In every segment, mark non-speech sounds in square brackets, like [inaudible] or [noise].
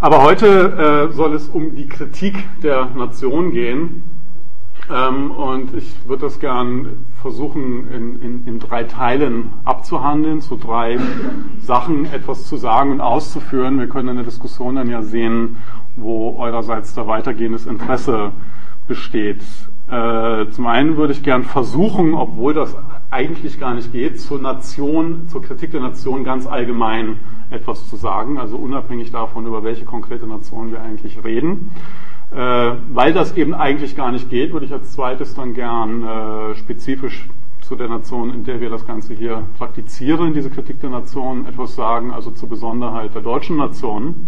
Aber heute äh, soll es um die Kritik der Nation gehen. Ähm, und ich würde das gern versuchen, in, in, in, drei Teilen abzuhandeln, zu drei Sachen etwas zu sagen und auszuführen. Wir können in der Diskussion dann ja sehen, wo eurerseits da weitergehendes Interesse besteht. Äh, zum einen würde ich gern versuchen, obwohl das eigentlich gar nicht geht, zur Nation, zur Kritik der Nation ganz allgemein etwas zu sagen, also unabhängig davon, über welche konkrete Nation wir eigentlich reden. Äh, weil das eben eigentlich gar nicht geht, würde ich als zweites dann gern äh, spezifisch zu der Nation, in der wir das Ganze hier praktizieren, diese Kritik der Nation, etwas sagen, also zur Besonderheit der deutschen Nation.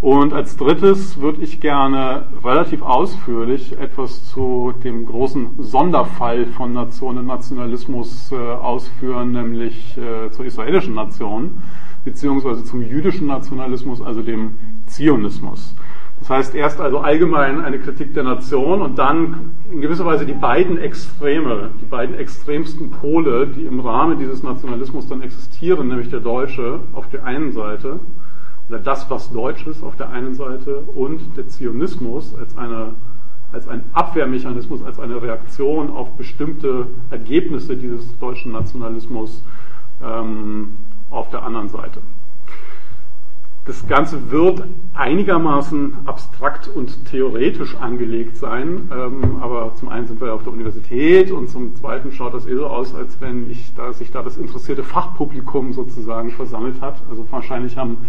Und als drittes würde ich gerne relativ ausführlich etwas zu dem großen Sonderfall von Nation und Nationalismus äh, ausführen, nämlich äh, zur israelischen Nation, beziehungsweise zum jüdischen Nationalismus, also dem Zionismus. Das heißt, erst also allgemein eine Kritik der Nation und dann in gewisser Weise die beiden Extreme, die beiden extremsten Pole, die im Rahmen dieses Nationalismus dann existieren, nämlich der Deutsche auf der einen Seite oder das, was Deutsch ist auf der einen Seite und der Zionismus als, eine, als ein Abwehrmechanismus, als eine Reaktion auf bestimmte Ergebnisse dieses deutschen Nationalismus ähm, auf der anderen Seite. Das Ganze wird einigermaßen abstrakt und theoretisch angelegt sein, ähm, aber zum einen sind wir ja auf der Universität und zum zweiten schaut das eh so aus, als wenn ich, da, sich da das interessierte Fachpublikum sozusagen versammelt hat. Also wahrscheinlich haben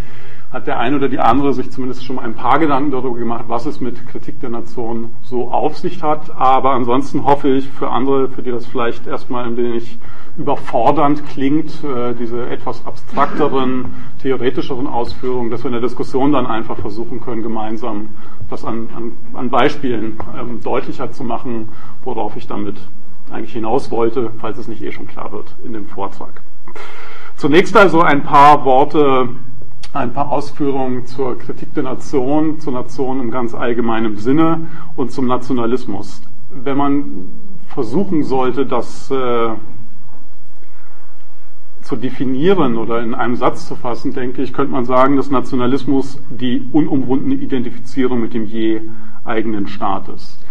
hat der eine oder die andere sich zumindest schon mal ein paar Gedanken darüber gemacht, was es mit Kritik der Nation so auf sich hat. Aber ansonsten hoffe ich für andere, für die das vielleicht erstmal ein wenig überfordernd klingt, äh, diese etwas abstrakteren, theoretischeren Ausführungen, dass wir in der Diskussion dann einfach versuchen können, gemeinsam das an, an, an Beispielen ähm, deutlicher zu machen, worauf ich damit eigentlich hinaus wollte, falls es nicht eh schon klar wird in dem Vortrag. Zunächst also ein paar Worte ein paar Ausführungen zur Kritik der Nation, zur Nation im ganz allgemeinen Sinne und zum Nationalismus. Wenn man versuchen sollte, das äh, zu definieren oder in einem Satz zu fassen, denke ich, könnte man sagen, dass Nationalismus die unumwundene Identifizierung mit dem je eigenen Staat ist.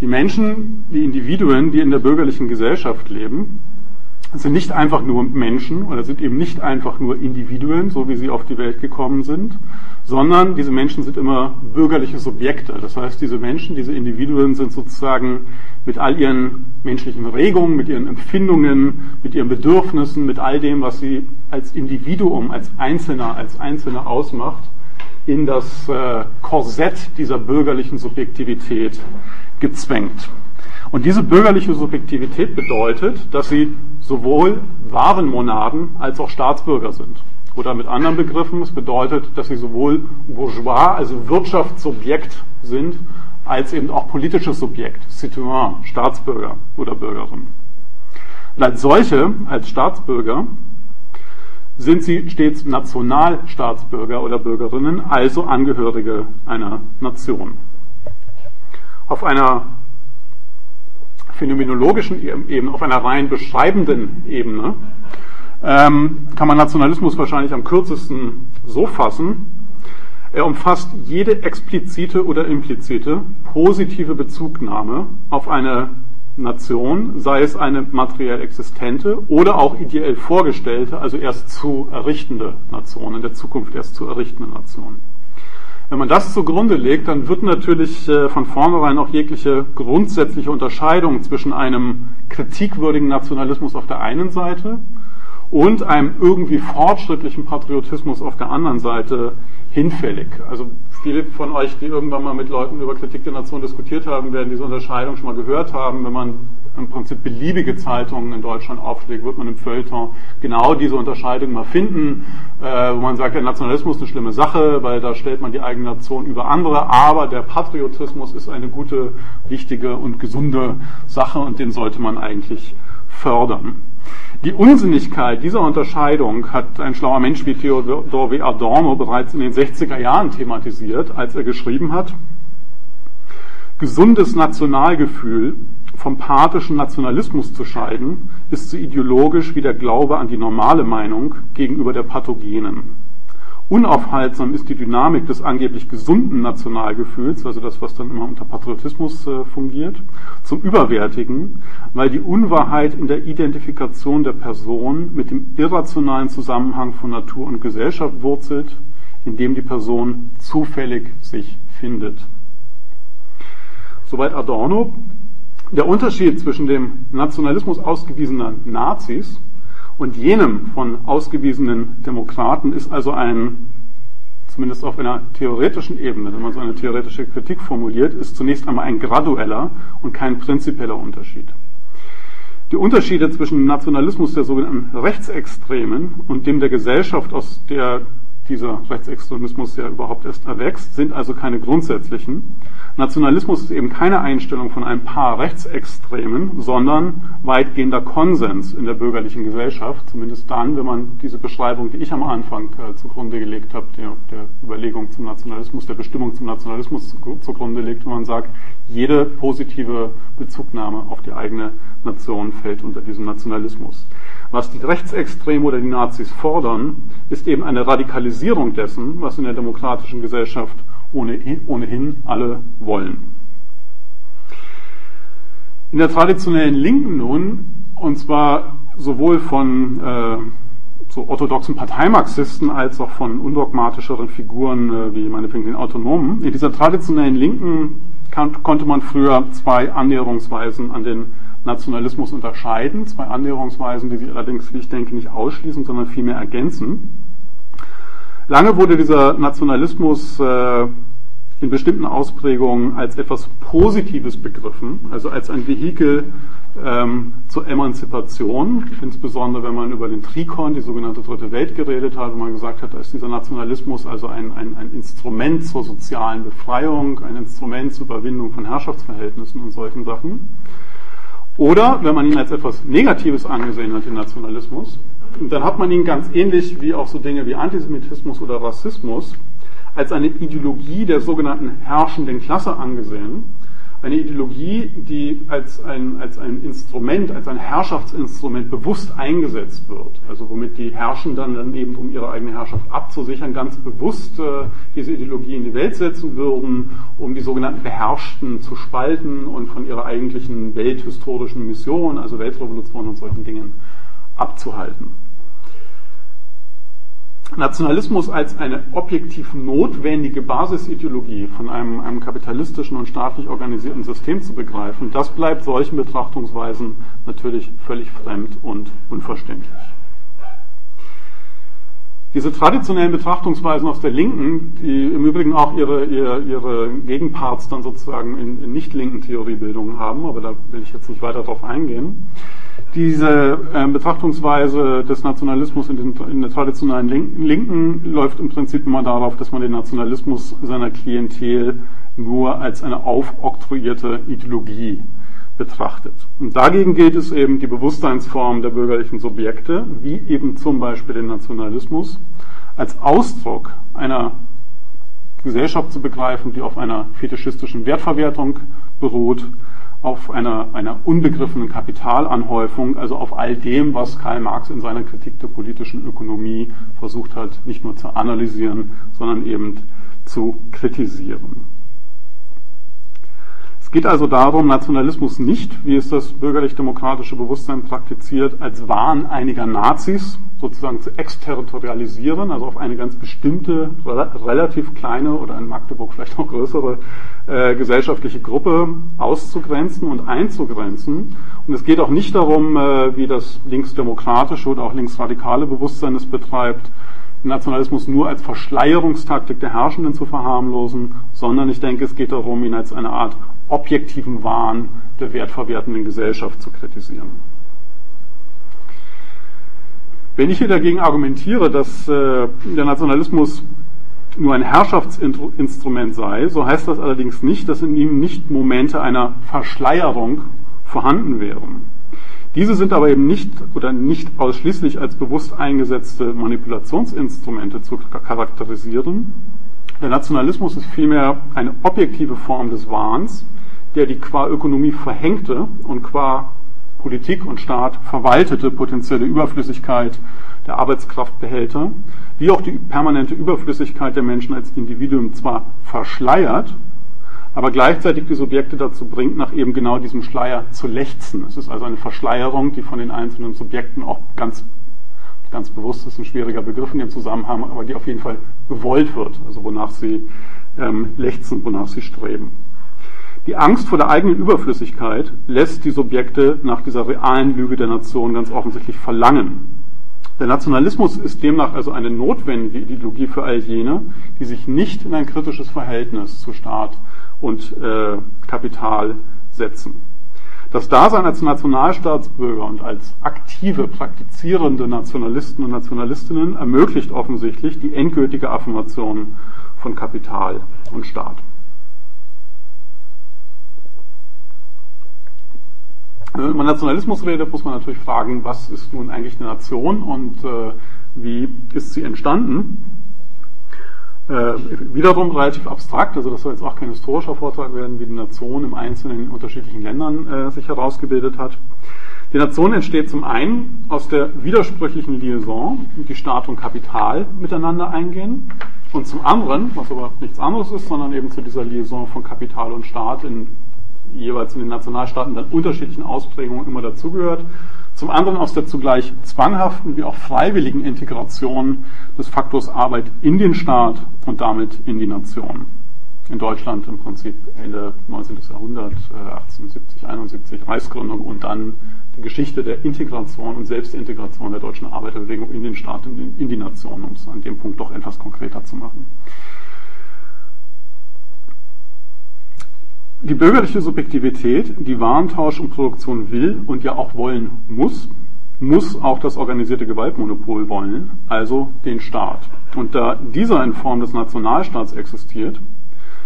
Die Menschen, die Individuen, die in der bürgerlichen Gesellschaft leben, sind nicht einfach nur Menschen oder sind eben nicht einfach nur Individuen, so wie sie auf die Welt gekommen sind, sondern diese Menschen sind immer bürgerliche Subjekte. Das heißt, diese Menschen, diese Individuen sind sozusagen mit all ihren menschlichen Regungen, mit ihren Empfindungen, mit ihren Bedürfnissen, mit all dem, was sie als Individuum, als Einzelner, als Einzelner ausmacht, in das äh, Korsett dieser bürgerlichen Subjektivität gezwängt. Und diese bürgerliche Subjektivität bedeutet, dass sie sowohl wahren Monaden als auch Staatsbürger sind. Oder mit anderen Begriffen, es bedeutet, dass sie sowohl Bourgeois, also Wirtschaftssubjekt sind, als eben auch politisches Subjekt, Citoyen, Staatsbürger oder Bürgerin. Und als solche, als Staatsbürger, sind sie stets Nationalstaatsbürger oder Bürgerinnen, also Angehörige einer Nation. Auf einer phänomenologischen Ebene, auf einer rein beschreibenden Ebene, ähm, kann man Nationalismus wahrscheinlich am kürzesten so fassen. Er umfasst jede explizite oder implizite positive Bezugnahme auf eine Nation, sei es eine materiell existente oder auch ideell vorgestellte, also erst zu errichtende Nation, in der Zukunft erst zu errichtende Nation. Wenn man das zugrunde legt, dann wird natürlich äh, von vornherein auch jegliche grundsätzliche Unterscheidung zwischen einem kritikwürdigen Nationalismus auf der einen Seite und einem irgendwie fortschrittlichen Patriotismus auf der anderen Seite hinfällig. Also viele von euch, die irgendwann mal mit Leuten über Kritik der Nation diskutiert haben, werden diese Unterscheidung schon mal gehört haben. Wenn man im Prinzip beliebige Zeitungen in Deutschland aufschlägt, wird man im Feuilleton genau diese Unterscheidung mal finden, äh, wo man sagt, der Nationalismus ist eine schlimme Sache, weil da stellt man die eigene Nation über andere, aber der Patriotismus ist eine gute, wichtige und gesunde Sache und den sollte man eigentlich fördern. Die Unsinnigkeit dieser Unterscheidung hat ein schlauer Mensch wie Theodor W. Adorno bereits in den 60er Jahren thematisiert, als er geschrieben hat, gesundes Nationalgefühl vom pathischen Nationalismus zu scheiden, ist so ideologisch wie der Glaube an die normale Meinung gegenüber der pathogenen. Unaufhaltsam ist die Dynamik des angeblich gesunden Nationalgefühls, also das, was dann immer unter Patriotismus äh, fungiert, zum Überwärtigen, weil die Unwahrheit in der Identifikation der Person mit dem irrationalen Zusammenhang von Natur und Gesellschaft wurzelt, in dem die Person zufällig sich findet. Soweit Adorno. Der Unterschied zwischen dem Nationalismus ausgewiesener Nazis und jenem von ausgewiesenen Demokraten ist also ein, zumindest auf einer theoretischen Ebene, wenn man so eine theoretische Kritik formuliert, ist zunächst einmal ein gradueller und kein prinzipieller Unterschied. Die Unterschiede zwischen Nationalismus der sogenannten Rechtsextremen und dem der Gesellschaft, aus der dieser Rechtsextremismus ja überhaupt erst erwächst, sind also keine grundsätzlichen. Nationalismus ist eben keine Einstellung von ein paar Rechtsextremen, sondern weitgehender Konsens in der bürgerlichen Gesellschaft, zumindest dann, wenn man diese Beschreibung, die ich am Anfang äh, zugrunde gelegt habe, der, der, Überlegung zum Nationalismus, der Bestimmung zum Nationalismus zugrunde legt, wenn man sagt, jede positive Bezugnahme auf die eigene Nation fällt unter diesem Nationalismus. Was die Rechtsextreme oder die Nazis fordern, ist eben eine Radikalisierung dessen, was in der demokratischen Gesellschaft ohnehin alle wollen. In der traditionellen Linken nun, und zwar sowohl von äh, so orthodoxen Parteimarxisten als auch von undogmatischeren Figuren äh, wie meinetwegen den Autonomen, in dieser traditionellen Linken kann, konnte man früher zwei Annäherungsweisen an den Nationalismus unterscheiden. Zwei Annäherungsweisen, die sich allerdings, wie ich denke, nicht ausschließen, sondern vielmehr ergänzen. Lange wurde dieser Nationalismus äh, in bestimmten Ausprägungen als etwas Positives begriffen, also als ein Vehikel ähm, zur Emanzipation, insbesondere wenn man über den Trikon, die sogenannte Dritte Welt, geredet hat, wo man gesagt hat, da ist dieser Nationalismus also ein, ein, ein Instrument zur sozialen Befreiung, ein Instrument zur Überwindung von Herrschaftsverhältnissen und solchen Sachen. Oder, wenn man ihn als etwas Negatives angesehen hat, den Nationalismus, dann hat man ihn ganz ähnlich wie auch so Dinge wie Antisemitismus oder Rassismus als eine Ideologie der sogenannten herrschenden Klasse angesehen. Eine Ideologie, die als ein, als ein Instrument, als ein Herrschaftsinstrument bewusst eingesetzt wird. Also womit die Herrschenden dann eben, um ihre eigene Herrschaft abzusichern, ganz bewusst äh, diese Ideologie in die Welt setzen würden, um die sogenannten Beherrschten zu spalten und von ihrer eigentlichen welthistorischen Mission, also Weltrevolution und solchen Dingen abzuhalten. Nationalismus als eine objektiv notwendige Basisideologie von einem, einem, kapitalistischen und staatlich organisierten System zu begreifen, das bleibt solchen Betrachtungsweisen natürlich völlig fremd und unverständlich. Diese traditionellen Betrachtungsweisen aus der Linken, die im Übrigen auch ihre, ihre, ihre Gegenparts dann sozusagen in, in nicht-linken Theoriebildungen haben, aber da will ich jetzt nicht weiter darauf eingehen, diese äh, Betrachtungsweise des Nationalismus in, den, in der traditionellen Linken, Linken, läuft im Prinzip immer darauf, dass man den Nationalismus seiner Klientel nur als eine aufoktroyierte Ideologie betrachtet. Und dagegen gilt es eben, die Bewusstseinsform der bürgerlichen Subjekte, wie eben zum Beispiel den Nationalismus, als Ausdruck einer Gesellschaft zu begreifen, die auf einer fetischistischen Wertverwertung beruht, auf einer, einer unbegriffenen Kapitalanhäufung, also auf all dem, was Karl Marx in seiner Kritik der politischen Ökonomie versucht hat, nicht nur zu analysieren, sondern eben zu kritisieren. Es geht also darum, Nationalismus nicht, wie es das bürgerlich-demokratische Bewusstsein praktiziert, als Wahn einiger Nazis sozusagen zu exterritorialisieren, also auf eine ganz bestimmte, relativ kleine oder in Magdeburg vielleicht noch größere äh, gesellschaftliche Gruppe auszugrenzen und einzugrenzen. Und es geht auch nicht darum, äh, wie das linksdemokratische oder auch linksradikale Bewusstsein es betreibt, Nationalismus nur als Verschleierungstaktik der Herrschenden zu verharmlosen, sondern ich denke, es geht darum, ihn als eine Art objektiven Wahn der wertverwertenden Gesellschaft zu kritisieren. Wenn ich hier dagegen argumentiere, dass äh, der Nationalismus nur ein Herrschaftsinstrument sei, so heißt das allerdings nicht, dass in ihm nicht Momente einer Verschleierung vorhanden wären. Diese sind aber eben nicht oder nicht ausschließlich als bewusst eingesetzte Manipulationsinstrumente zu charakterisieren. Der Nationalismus ist vielmehr eine objektive Form des Wahns, der die qua Ökonomie verhängte und qua Politik und Staat verwaltete potenzielle Überflüssigkeit der Arbeitskraftbehälter, wie auch die permanente Überflüssigkeit der Menschen als Individuen zwar verschleiert, aber gleichzeitig die Subjekte dazu bringt, nach eben genau diesem Schleier zu lechzen. Es ist also eine Verschleierung, die von den einzelnen Subjekten auch ganz, ganz bewusst ist ein schwieriger Begriff in dem Zusammenhang, aber die auf jeden Fall gewollt wird, also wonach sie ähm, lechzen, wonach sie streben. Die Angst vor der eigenen Überflüssigkeit lässt die Subjekte nach dieser realen Lüge der Nation ganz offensichtlich verlangen. Der Nationalismus ist demnach also eine notwendige Ideologie für all jene, die sich nicht in ein kritisches Verhältnis zu Staat und äh, Kapital setzen. Das Dasein als Nationalstaatsbürger und als aktive, praktizierende Nationalisten und Nationalistinnen ermöglicht offensichtlich die endgültige Affirmation von Kapital und Staat. Wenn man Nationalismus redet, muss man natürlich fragen, was ist nun eigentlich eine Nation und äh, wie ist sie entstanden? Äh, wiederum relativ abstrakt, also das soll jetzt auch kein historischer Vortrag werden, wie die Nation im Einzelnen in unterschiedlichen Ländern äh, sich herausgebildet hat. Die Nation entsteht zum einen aus der widersprüchlichen Liaison, die Staat und Kapital miteinander eingehen, und zum anderen, was aber nichts anderes ist, sondern eben zu dieser Liaison von Kapital und Staat in jeweils in den Nationalstaaten dann unterschiedlichen Ausprägungen immer dazugehört. Zum anderen aus der zugleich zwanghaften wie auch freiwilligen Integration des Faktors Arbeit in den Staat und damit in die Nation. In Deutschland im Prinzip Ende 19. Jahrhundert, 1870, 71 Reichsgründung und dann die Geschichte der Integration und Selbstintegration der deutschen Arbeiterbewegung in den Staat und in die Nation, um es an dem Punkt doch etwas konkreter zu machen. Die bürgerliche Subjektivität, die Warentausch und Produktion will und ja auch wollen muss, muss auch das organisierte Gewaltmonopol wollen, also den Staat. Und da dieser in Form des Nationalstaats existiert,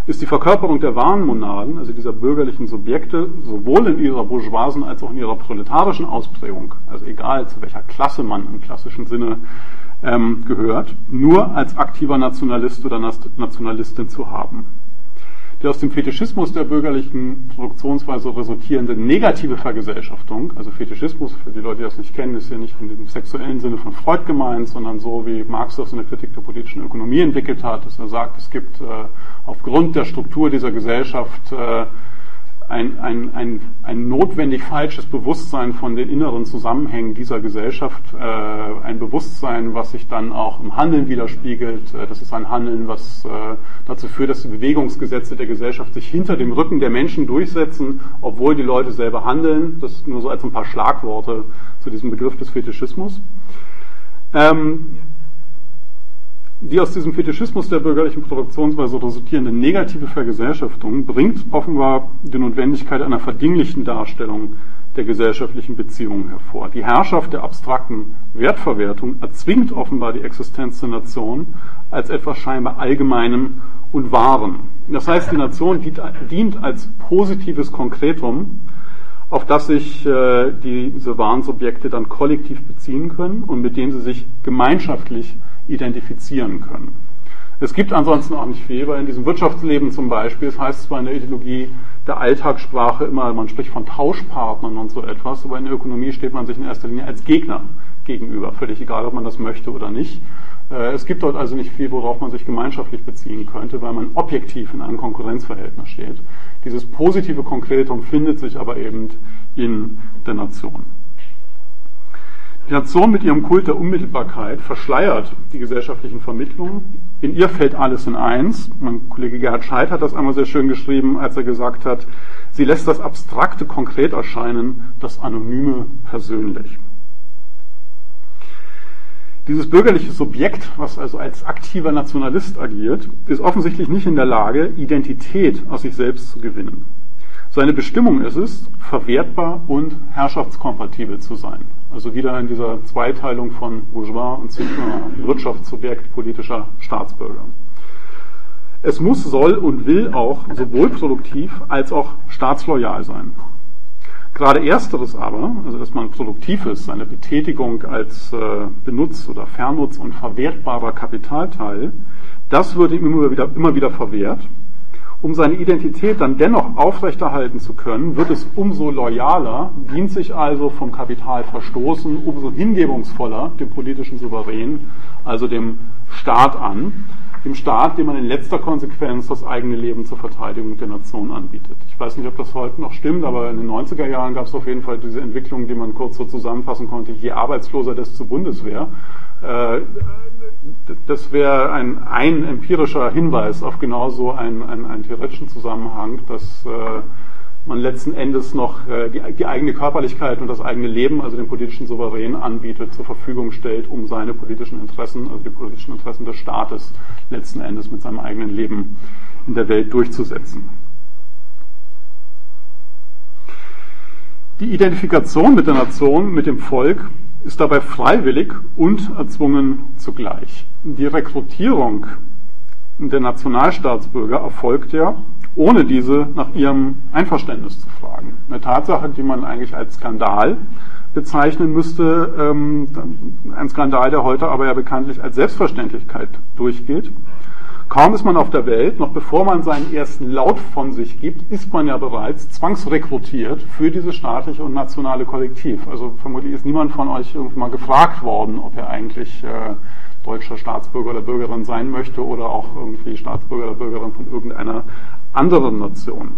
ist die Verkörperung der wahren Monaden, also dieser bürgerlichen Subjekte, sowohl in ihrer bourgeoisen als auch in ihrer proletarischen Ausprägung, also egal zu welcher Klasse man im klassischen Sinne ähm, gehört, nur als aktiver Nationalist oder Nationalistin zu haben die aus dem Fetischismus der bürgerlichen Produktionsweise resultierende negative Vergesellschaftung, also Fetischismus, für die Leute, die das nicht kennen, ist ja nicht in dem sexuellen Sinne von Freud gemeint, sondern so wie Marx das in der Kritik der politischen Ökonomie entwickelt hat, dass er sagt, es gibt äh, aufgrund der Struktur dieser Gesellschaft äh, ein, ein, ein, ein notwendig falsches Bewusstsein von den inneren Zusammenhängen dieser Gesellschaft, äh, ein Bewusstsein, was sich dann auch im Handeln widerspiegelt. Äh, das ist ein Handeln, was äh, dazu führt, dass die Bewegungsgesetze der Gesellschaft sich hinter dem Rücken der Menschen durchsetzen, obwohl die Leute selber handeln. Das nur so als ein paar Schlagworte zu diesem Begriff des Fetischismus. Ähm, die aus diesem Fetischismus der bürgerlichen Produktionsweise resultierende negative Vergesellschaftung bringt offenbar die Notwendigkeit einer verdinglichten Darstellung der gesellschaftlichen Beziehungen hervor. Die Herrschaft der abstrakten Wertverwertung erzwingt offenbar die Existenz der Nation als etwas scheinbar Allgemeinem und Wahren. Das heißt, die Nation dient, als positives Konkretum, auf das sich äh, diese wahren Subjekte dann kollektiv beziehen können und mit dem sie sich gemeinschaftlich identifizieren können. Es gibt ansonsten auch nicht viel, weil in diesem Wirtschaftsleben zum Beispiel, es das heißt zwar in der Ideologie der Alltagssprache immer, man spricht von Tauschpartnern und so etwas, aber in der Ökonomie steht man sich in erster Linie als Gegner gegenüber, völlig egal, ob man das möchte oder nicht. Äh, es gibt dort also nicht viel, worauf man sich gemeinschaftlich beziehen könnte, weil man objektiv in einem Konkurrenzverhältnis steht. Dieses positive Konkretum findet sich aber eben in der Nation. Die Nation mit ihrem Kult der Unmittelbarkeit verschleiert die gesellschaftlichen Vermittlungen. In ihr fällt alles in eins. Mein Kollege Gerhard Scheidt hat das einmal sehr schön geschrieben, als er gesagt hat, sie lässt das Abstrakte konkret erscheinen, das Anonyme persönlich. Dieses bürgerliche Subjekt, was also als aktiver Nationalist agiert, ist offensichtlich nicht in der Lage, Identität aus sich selbst zu gewinnen. Seine Bestimmung ist es, verwertbar und herrschaftskompatibel zu sein. Also wieder in dieser Zweiteilung von Bourgeois und Citoyen, Wirtschaftssubjekt, politischer Staatsbürger. Es muss, soll und will auch sowohl produktiv als auch staatsloyal sein. Gerade ersteres aber, also dass man produktiv ist, seine Betätigung als äh, Benutz- oder Fernutz- und verwertbarer Kapitalteil, das wird ihm immer wieder, immer wieder verwehrt um seine Identität dann dennoch aufrechterhalten zu können, wird es umso loyaler, dient sich also vom Kapital verstoßen, umso hingebungsvoller dem politischen Souverän, also dem Staat an. Dem Staat, dem man in letzter Konsequenz das eigene Leben zur Verteidigung der Nation anbietet. Ich weiß nicht, ob das heute noch stimmt, aber in den 90er Jahren gab es auf jeden Fall diese Entwicklung, die man kurz so zusammenfassen konnte, je arbeitsloser, desto Bundeswehr. Äh, das wäre ein, ein empirischer Hinweis auf genau so einen, einen, einen theoretischen Zusammenhang, dass äh, man letzten Endes noch äh, die, die, eigene Körperlichkeit und das eigene Leben, also den politischen Souverän anbietet, zur Verfügung stellt, um seine politischen Interessen, also die politischen Interessen des Staates letzten Endes mit seinem eigenen Leben in der Welt durchzusetzen. Die Identifikation mit der Nation, mit dem Volk, ist dabei freiwillig und erzwungen zugleich. Die Rekrutierung der Nationalstaatsbürger erfolgt ja, ohne diese nach ihrem Einverständnis zu fragen. Eine Tatsache, die man eigentlich als Skandal bezeichnen müsste, ähm, ein Skandal, der heute aber ja bekanntlich als Selbstverständlichkeit durchgeht. Kaum ist man auf der Welt, noch bevor man seinen ersten Laut von sich gibt, ist man ja bereits zwangsrekrutiert für dieses staatliche und nationale Kollektiv. Also vermutlich ist niemand von euch irgendwie mal gefragt worden, ob er eigentlich äh, deutscher Staatsbürger oder Bürgerin sein möchte oder auch irgendwie Staatsbürger oder Bürgerin von irgendeiner anderen Nation.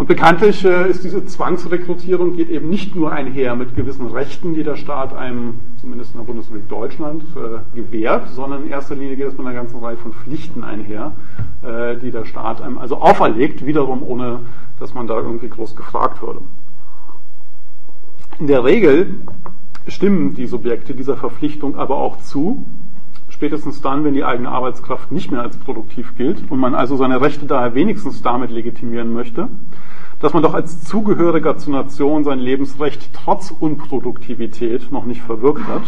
Und bekanntlich äh, ist diese Zwangsrekrutierung geht eben nicht nur einher mit gewissen Rechten, die der Staat einem, zumindest in der Bundesrepublik Deutschland, äh, gewährt, sondern in erster Linie geht es mit einer ganzen Reihe von Pflichten einher, äh, die der Staat einem also auferlegt, wiederum ohne, dass man da irgendwie groß gefragt würde. In der Regel stimmen die Subjekte dieser Verpflichtung aber auch zu, spätestens dann, wenn die eigene Arbeitskraft nicht mehr als produktiv gilt und man also seine Rechte daher wenigstens damit legitimieren möchte, dass man doch als Zugehöriger zur Nation sein Lebensrecht trotz Unproduktivität noch nicht verwirkt hat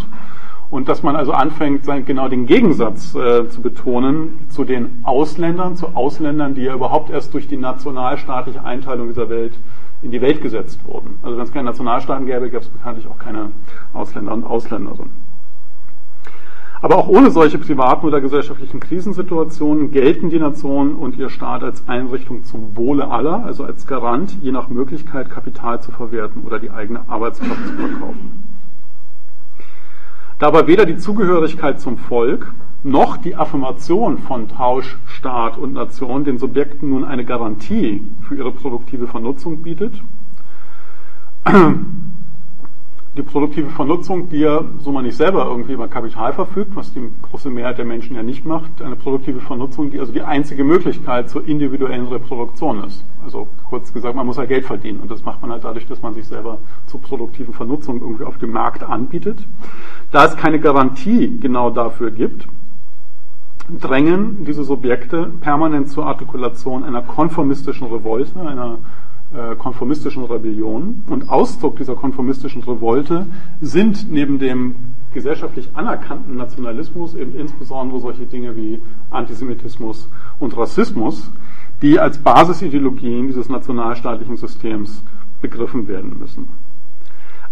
und dass man also anfängt, genau den Gegensatz äh, zu betonen zu den Ausländern, zu Ausländern, die ja überhaupt erst durch die nationalstaatliche Einteilung dieser Welt in die Welt gesetzt wurden. Also wenn es keine Nationalstaaten gäbe, gäbe es bekanntlich auch keine Ausländer und Ausländerinnen. Aber auch ohne solche privaten oder gesellschaftlichen Krisensituationen gelten die Nation und ihr Staat als Einrichtung zum Wohle aller, also als Garant, je nach Möglichkeit Kapital zu verwerten oder die eigene Arbeitskraft zu verkaufen. Dabei weder die Zugehörigkeit zum Volk noch die Affirmation von Tausch, Staat und Nation den Subjekten nun eine Garantie für ihre produktive Vernutzung bietet, die produktive Vernutzung, die ja, so man nicht selber irgendwie über Kapital verfügt, was die große Mehrheit der Menschen ja nicht macht, eine produktive Vernutzung, die also die einzige Möglichkeit zur individuellen Reproduktion ist. Also kurz gesagt, man muss ja Geld verdienen und das macht man halt dadurch, dass man sich selber zur produktiven Vernutzung irgendwie auf dem Markt anbietet. Da es keine Garantie genau dafür gibt, drängen diese Subjekte permanent zur Artikulation einer konformistischen Revolte, einer äh, konformistischen Rebellion. Und Ausdruck dieser konformistischen Revolte sind neben dem gesellschaftlich anerkannten Nationalismus eben insbesondere solche Dinge wie Antisemitismus und Rassismus, die als Basisideologien dieses nationalstaatlichen Systems begriffen werden müssen.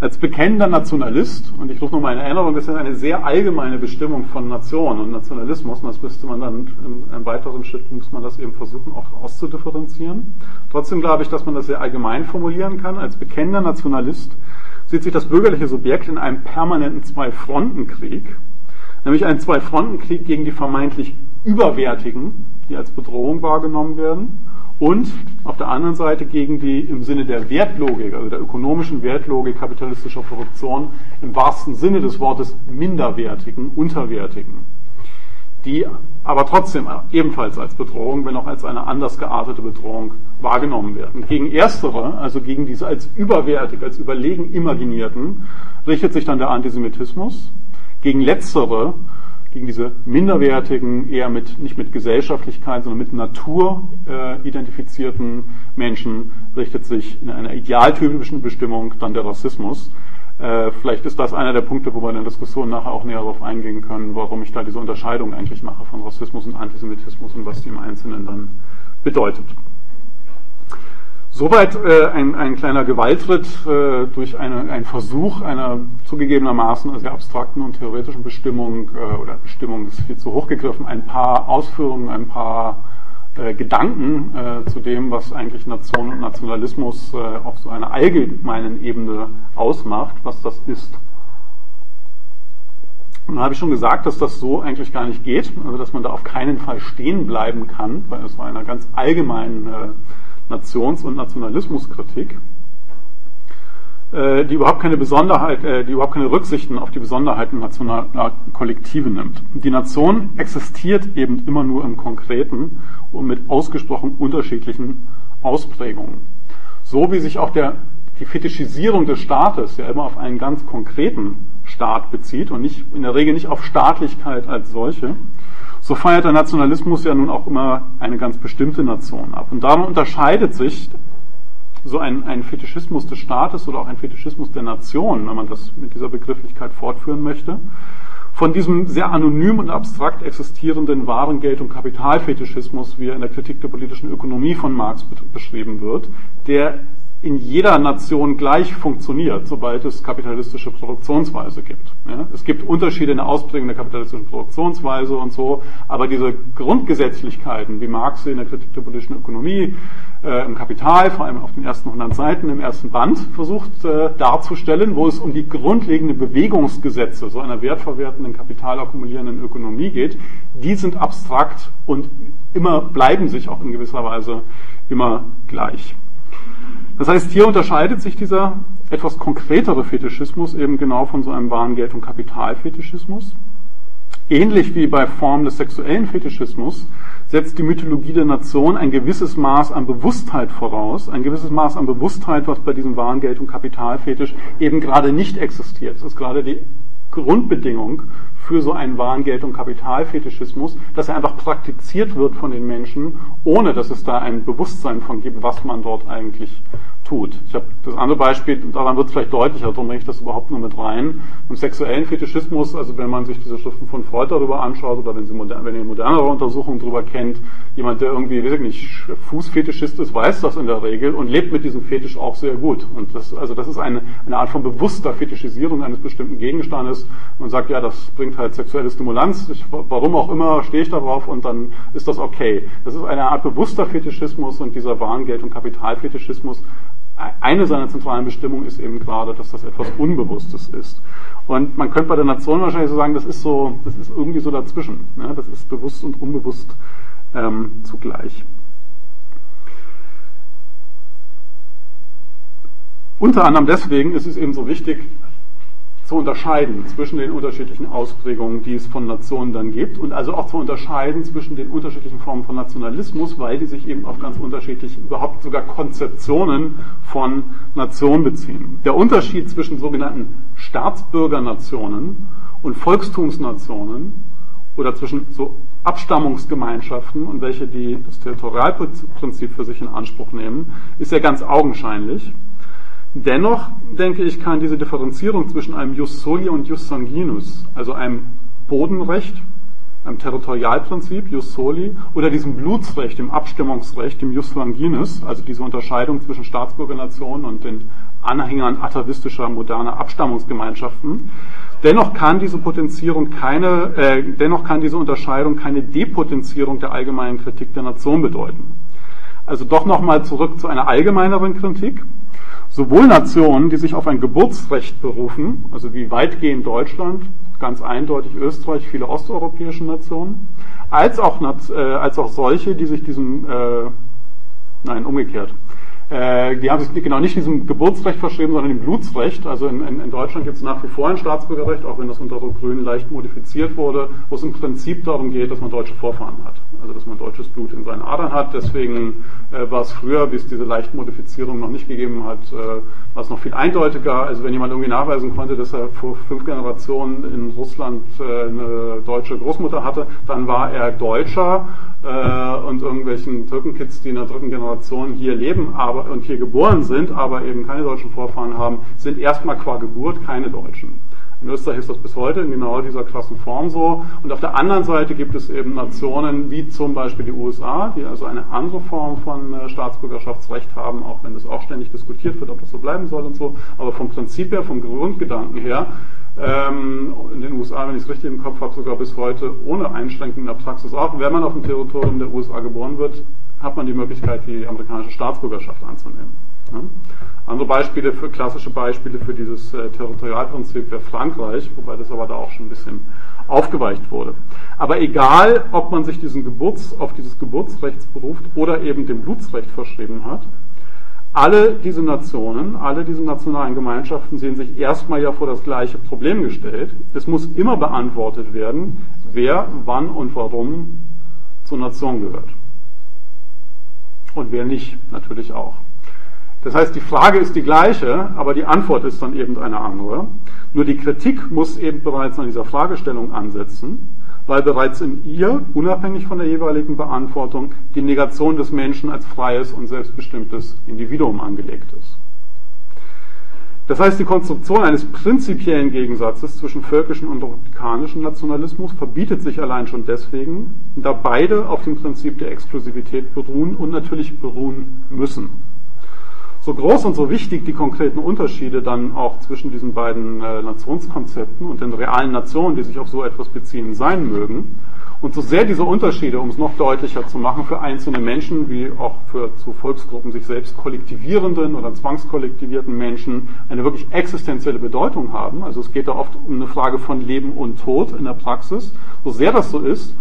Als bekennender Nationalist, und ich rufe nochmal in Erinnerung, das ist eine sehr allgemeine Bestimmung von Nation und Nationalismus, und das müsste man dann in einem weiteren Schritt, muss man das eben versuchen auch auszudifferenzieren. Trotzdem glaube ich, dass man das sehr allgemein formulieren kann. Als bekennender Nationalist sieht sich das bürgerliche Subjekt in einem permanenten Zwei-Fronten-Krieg, nämlich einen Zwei-Fronten-Krieg gegen die vermeintlich Überwertigen, die als Bedrohung wahrgenommen werden, und auf der anderen Seite gegen die im Sinne der Wertlogik, also der ökonomischen Wertlogik kapitalistischer Produktion im wahrsten Sinne des Wortes minderwertigen, unterwertigen, die aber trotzdem ebenfalls als Bedrohung, wenn auch als eine anders geartete Bedrohung wahrgenommen werden. Gegen erstere, also gegen diese als überwertig, als überlegen imaginierten, richtet sich dann der Antisemitismus. Gegen letztere gegen diese minderwertigen, eher mit, nicht mit Gesellschaftlichkeit, sondern mit Natur äh, identifizierten Menschen richtet sich in einer idealtypischen Bestimmung dann der Rassismus. Äh, vielleicht ist das einer der Punkte, wo wir in der Diskussion nachher auch näher darauf eingehen können, warum ich da diese Unterscheidung eigentlich mache von Rassismus und Antisemitismus und was die im Einzelnen dann bedeutet. Soweit äh, ein, ein kleiner Gewaltritt äh, durch eine, einen Versuch einer zugegebenermaßen sehr abstrakten und theoretischen Bestimmung, äh, oder Bestimmung ist viel zu hoch gegriffen, ein paar Ausführungen, ein paar äh, Gedanken äh, zu dem, was eigentlich Nation und Nationalismus äh, auf so einer allgemeinen Ebene ausmacht, was das ist. Und dann habe ich schon gesagt, dass das so eigentlich gar nicht geht, also dass man da auf keinen Fall stehen bleiben kann bei so einer ganz allgemeinen äh, Nations- und Nationalismuskritik, äh, die überhaupt keine Besonderheit, äh, die überhaupt keine Rücksichten auf die Besonderheiten nationaler Kollektive nimmt. Die Nation existiert eben immer nur im Konkreten und mit ausgesprochen unterschiedlichen Ausprägungen. So wie sich auch der, die Fetischisierung des Staates ja immer auf einen ganz konkreten Staat bezieht und nicht, in der Regel nicht auf Staatlichkeit als solche, so feiert der Nationalismus ja nun auch immer eine ganz bestimmte Nation ab. Und darum unterscheidet sich so ein, ein Fetischismus des Staates oder auch ein Fetischismus der Nation, wenn man das mit dieser Begrifflichkeit fortführen möchte, von diesem sehr anonym und abstrakt existierenden Warengeld- und Kapitalfetischismus, wie er in der Kritik der politischen Ökonomie von Marx beschrieben wird, der in jeder Nation gleich funktioniert, sobald es kapitalistische Produktionsweise gibt. Ja, es gibt Unterschiede in der Ausprägung der kapitalistischen Produktionsweise und so, aber diese Grundgesetzlichkeiten, wie Marx sie in der Kritik der politischen Ökonomie äh, im Kapital, vor allem auf den ersten 100 Seiten im ersten Band, versucht äh, darzustellen, wo es um die grundlegenden Bewegungsgesetze so einer wertverwertenden, kapitalakkumulierenden Ökonomie geht, die sind abstrakt und immer bleiben sich auch in gewisser Weise immer gleich. Das heißt, hier unterscheidet sich dieser etwas konkretere Fetischismus eben genau von so einem Warengeld- und Kapitalfetischismus. Ähnlich wie bei Formen des sexuellen Fetischismus setzt die Mythologie der Nation ein gewisses Maß an Bewusstheit voraus, ein gewisses Maß an Bewusstheit, was bei diesem Warengeld- und Kapitalfetisch eben gerade nicht existiert. Das ist gerade die Grundbedingung für so einen Warengeld- und Kapitalfetischismus, dass er einfach praktiziert wird von den Menschen, ohne dass es da ein Bewusstsein von gibt, was man dort eigentlich tut. Ich habe das andere Beispiel, daran wird es vielleicht deutlicher, darum bringe ich das überhaupt nur mit rein. Im sexuellen Fetischismus, also wenn man sich diese Schriften von Freud darüber anschaut oder wenn, Sie modern, wenn ihr modernere Untersuchungen darüber kennt, jemand, der irgendwie, weiß ich nicht, Fußfetischist ist, weiß das in der Regel und lebt mit diesem Fetisch auch sehr gut. Und das, also das ist eine, eine Art von bewusster Fetischisierung eines bestimmten Gegenstandes. Man sagt, ja, das bringt halt sexuelle Stimulanz, ich, warum auch immer stehe ich darauf und dann ist das okay. Das ist eine Art bewusster Fetischismus und dieser Warengeld- und Kapitalfetischismus eine seiner zentralen Bestimmungen ist eben gerade, dass das etwas Unbewusstes ist. Und man könnte bei der Nation wahrscheinlich so sagen, das ist so, das ist irgendwie so dazwischen. Ne? Das ist bewusst und unbewusst ähm, zugleich. Unter anderem deswegen ist es eben so wichtig, zu unterscheiden zwischen den unterschiedlichen Ausprägungen, die es von Nationen dann gibt und also auch zu unterscheiden zwischen den unterschiedlichen Formen von Nationalismus, weil die sich eben auf ganz unterschiedliche, überhaupt sogar Konzeptionen von Nationen beziehen. Der Unterschied zwischen sogenannten Staatsbürgernationen und Volkstumsnationen oder zwischen so Abstammungsgemeinschaften und welche die das Territorialprinzip für sich in Anspruch nehmen, ist ja ganz augenscheinlich. Dennoch, denke ich, kann diese Differenzierung zwischen einem Jus Soli und Jus Sanguinus, also einem Bodenrecht, einem Territorialprinzip, Jus Soli, oder diesem Blutsrecht, dem Abstimmungsrecht, dem Jus Sanguinus, also diese Unterscheidung zwischen Staatsbürgernationen und den Anhängern atavistischer moderner Abstammungsgemeinschaften. Dennoch kann diese Potenzierung keine, äh, dennoch kann diese Unterscheidung keine Depotenzierung der allgemeinen Kritik der Nation bedeuten. Also doch nochmal zurück zu einer allgemeineren Kritik sowohl Nationen, die sich auf ein Geburtsrecht berufen, also wie weitgehend Deutschland, ganz eindeutig Österreich, viele osteuropäische Nationen, als auch, äh, als auch solche, die sich diesem, äh, nein, umgekehrt, äh, die haben sich genau nicht diesem Geburtsrecht verschrieben, sondern dem Blutsrecht. Also in, in, in Deutschland gibt es nach wie vor ein Staatsbürgerrecht, auch wenn das unter Rot-Grün leicht modifiziert wurde, wo es im Prinzip darum geht, dass man deutsche Vorfahren hat. Also dass man deutsches Blut in seinen Adern hat. Deswegen äh, war es früher, wie es diese leichten Modifizierungen noch nicht gegeben hat, äh, war es noch viel eindeutiger. Also wenn jemand irgendwie nachweisen konnte, dass er vor fünf Generationen in Russland äh, eine deutsche Großmutter hatte, dann war er Deutscher äh, und irgendwelchen Türkenkids, die in der dritten Generation hier leben aber, und hier geboren sind, aber eben keine deutschen Vorfahren haben, sind erstmal qua Geburt keine Deutschen. In Österreich ist das bis heute in genau dieser krassen Form so. Und auf der anderen Seite gibt es eben Nationen wie zum Beispiel die USA, die also eine andere Form von äh, Staatsbürgerschaftsrecht haben, auch wenn das auch ständig diskutiert wird, ob das so bleiben soll und so. Aber vom Prinzip her, vom Grundgedanken her, ähm, in den USA, wenn ich es richtig im Kopf habe, sogar bis heute ohne Einschränkungen in der Praxis. Auch wenn man auf dem Territorium der USA geboren wird, hat man die Möglichkeit, die amerikanische Staatsbürgerschaft anzunehmen. Ja? Andere Beispiele für klassische Beispiele für dieses äh, Territorialprinzip wäre Frankreich, wobei das aber da auch schon ein bisschen aufgeweicht wurde. Aber egal, ob man sich diesen Geburts, auf dieses Geburtsrecht beruft oder eben dem Blutsrecht verschrieben hat, alle diese Nationen, alle diese nationalen Gemeinschaften sehen sich erstmal ja vor das gleiche Problem gestellt. Es muss immer beantwortet werden, wer, wann und warum zur Nation gehört. Und wer nicht, natürlich auch. Das heißt, die Frage ist die gleiche, aber die Antwort ist dann eben eine andere. Nur die Kritik muss eben bereits an dieser Fragestellung ansetzen, weil bereits in ihr, unabhängig von der jeweiligen Beantwortung, die Negation des Menschen als freies und selbstbestimmtes Individuum angelegt ist. Das heißt, die Konstruktion eines prinzipiellen Gegensatzes zwischen völkischen und republikanischem Nationalismus verbietet sich allein schon deswegen, da beide auf dem Prinzip der Exklusivität beruhen und natürlich beruhen müssen. So groß und so wichtig die konkreten Unterschiede dann auch zwischen diesen beiden äh, Nationskonzepten und den realen Nationen, die sich auf so etwas beziehen, sein mögen, und so sehr diese Unterschiede, um es noch deutlicher zu machen, für einzelne Menschen wie auch für zu Volksgruppen sich selbst kollektivierenden oder zwangskollektivierten Menschen eine wirklich existenzielle Bedeutung haben, also es geht da oft um eine Frage von Leben und Tod in der Praxis, so sehr das so ist,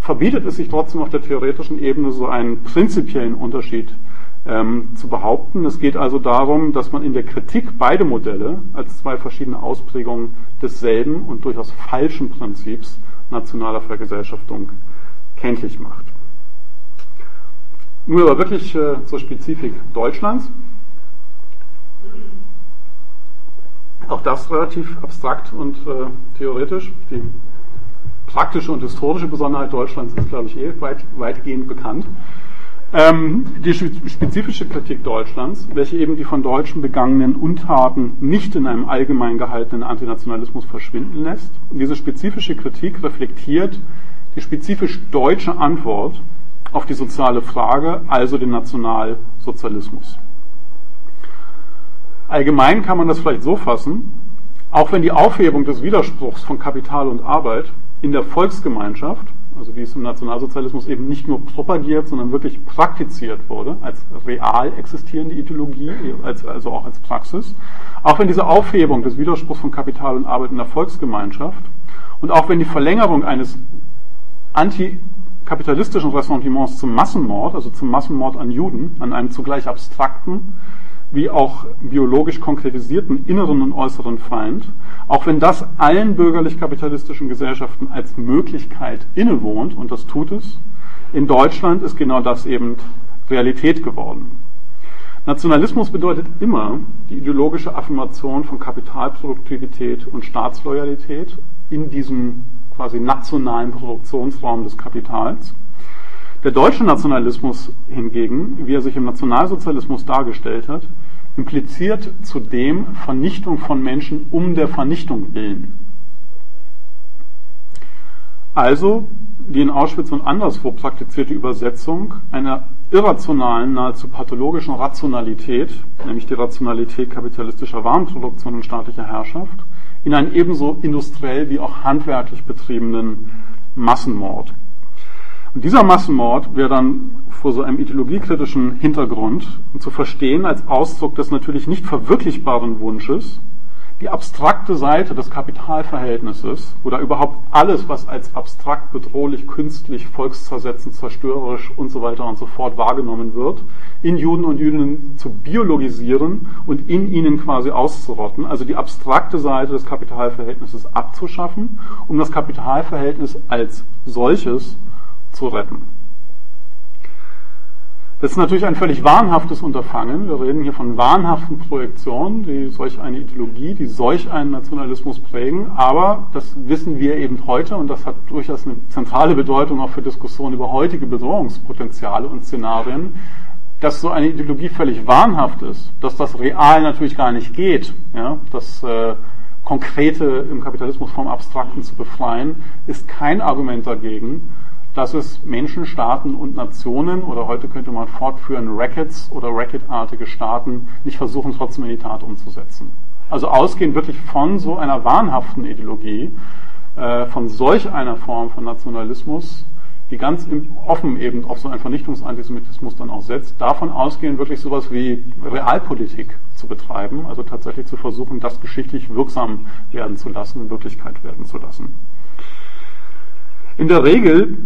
verbietet es sich trotzdem auf der theoretischen Ebene so einen prinzipiellen Unterschied ähm, zu behaupten. Es geht also darum, dass man in der Kritik beide Modelle als zwei verschiedene Ausprägungen desselben und durchaus falschen Prinzips nationaler Vergesellschaftung kenntlich macht. Nun aber wirklich äh, zur Spezifik Deutschlands. Auch das relativ abstrakt und äh, theoretisch. Die praktische und historische Besonderheit Deutschlands ist, glaube ich, eh weit, weitgehend bekannt. Ähm, die spezifische Kritik Deutschlands, welche eben die von Deutschen begangenen Untaten nicht in einem allgemein gehaltenen Antinationalismus verschwinden lässt. Diese spezifische Kritik reflektiert die spezifisch deutsche Antwort auf die soziale Frage, also den Nationalsozialismus. Allgemein kann man das vielleicht so fassen, auch wenn die Aufhebung des Widerspruchs von Kapital und Arbeit in der Volksgemeinschaft also wie es im Nationalsozialismus eben nicht nur propagiert, sondern wirklich praktiziert wurde, als real existierende Ideologie, als, also auch als Praxis. Auch wenn diese Aufhebung des Widerspruchs von Kapital und Arbeit in der Volksgemeinschaft und auch wenn die Verlängerung eines antikapitalistischen Ressentiments zum Massenmord, also zum Massenmord an Juden, an einem zugleich abstrakten, wie auch biologisch konkretisierten inneren und äußeren Feind, auch wenn das allen bürgerlich-kapitalistischen Gesellschaften als Möglichkeit innewohnt, und das tut es, in Deutschland ist genau das eben Realität geworden. Nationalismus bedeutet immer die ideologische Affirmation von Kapitalproduktivität und Staatsloyalität in diesem quasi nationalen Produktionsraum des Kapitals. Der deutsche Nationalismus hingegen, wie er sich im Nationalsozialismus dargestellt hat, impliziert zudem Vernichtung von Menschen um der Vernichtung willen. Also die in Auschwitz und anderswo praktizierte Übersetzung einer irrationalen, nahezu pathologischen Rationalität, nämlich die Rationalität kapitalistischer Warenproduktion und staatlicher Herrschaft, in einen ebenso industriell wie auch handwerklich betriebenen Massenmord. Und dieser Massenmord wäre dann vor so einem ideologiekritischen Hintergrund zu verstehen als Ausdruck des natürlich nicht verwirklichbaren Wunsches, die abstrakte Seite des Kapitalverhältnisses oder überhaupt alles, was als abstrakt, bedrohlich, künstlich, volkszersetzend, zerstörerisch und so weiter und so fort wahrgenommen wird, in Juden und Jüdinnen zu biologisieren und in ihnen quasi auszurotten, also die abstrakte Seite des Kapitalverhältnisses abzuschaffen, um das Kapitalverhältnis als solches zu retten. Das ist natürlich ein völlig wahnhaftes Unterfangen. Wir reden hier von wahnhaften Projektionen, die solch eine Ideologie, die solch einen Nationalismus prägen. Aber das wissen wir eben heute und das hat durchaus eine zentrale Bedeutung auch für Diskussionen über heutige Bedrohungspotenziale und Szenarien, dass so eine Ideologie völlig wahnhaft ist, dass das real natürlich gar nicht geht, ja, das äh, Konkrete im Kapitalismus vom Abstrakten zu befreien, ist kein Argument dagegen, dass es Menschen, Staaten und Nationen oder heute könnte man fortführen Rackets oder Racketartige Staaten nicht versuchen trotzdem in die Tat umzusetzen. Also ausgehend wirklich von so einer wahnhaften Ideologie, äh, von solch einer Form von Nationalismus, die ganz offen eben auf so einen Vernichtungsantisemitismus dann auch setzt, davon ausgehend wirklich sowas wie Realpolitik zu betreiben, also tatsächlich zu versuchen, das geschichtlich wirksam werden zu lassen, Wirklichkeit werden zu lassen. In der Regel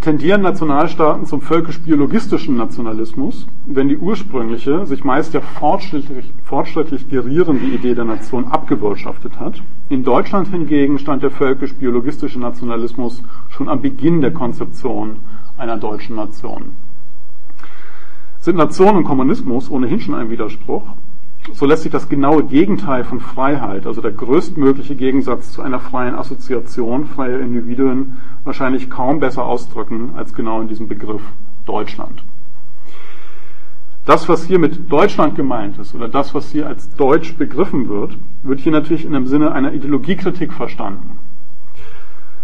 tendieren Nationalstaaten zum völkisch-biologistischen Nationalismus, wenn die ursprüngliche, sich meist ja fortschrittlich, fortschrittlich gerierende Idee der Nation abgewirtschaftet hat. In Deutschland hingegen stand der völkisch-biologistische Nationalismus schon am Beginn der Konzeption einer deutschen Nation. Sind Nation und Kommunismus ohnehin schon ein Widerspruch, so lässt sich das genaue Gegenteil von Freiheit, also der größtmögliche Gegensatz zu einer freien Assoziation freier Individuen, wahrscheinlich kaum besser ausdrücken als genau in diesem Begriff Deutschland. Das, was hier mit Deutschland gemeint ist, oder das, was hier als Deutsch begriffen wird, wird hier natürlich in dem Sinne einer Ideologiekritik verstanden.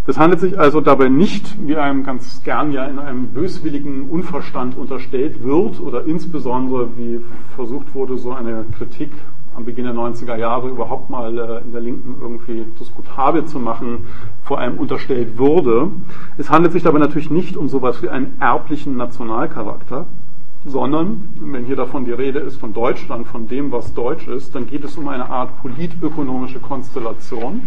Es handelt sich also dabei nicht, wie einem ganz gern ja in einem böswilligen Unverstand unterstellt wird, oder insbesondere, wie versucht wurde, so eine Kritik am Beginn der 90er Jahre überhaupt mal äh, in der Linken irgendwie diskutabel zu machen, vor allem unterstellt wurde. Es handelt sich dabei natürlich nicht um sowas wie einen erblichen Nationalcharakter, sondern, wenn hier davon die Rede ist von Deutschland, von dem, was deutsch ist, dann geht es um eine Art politökonomische Konstellation,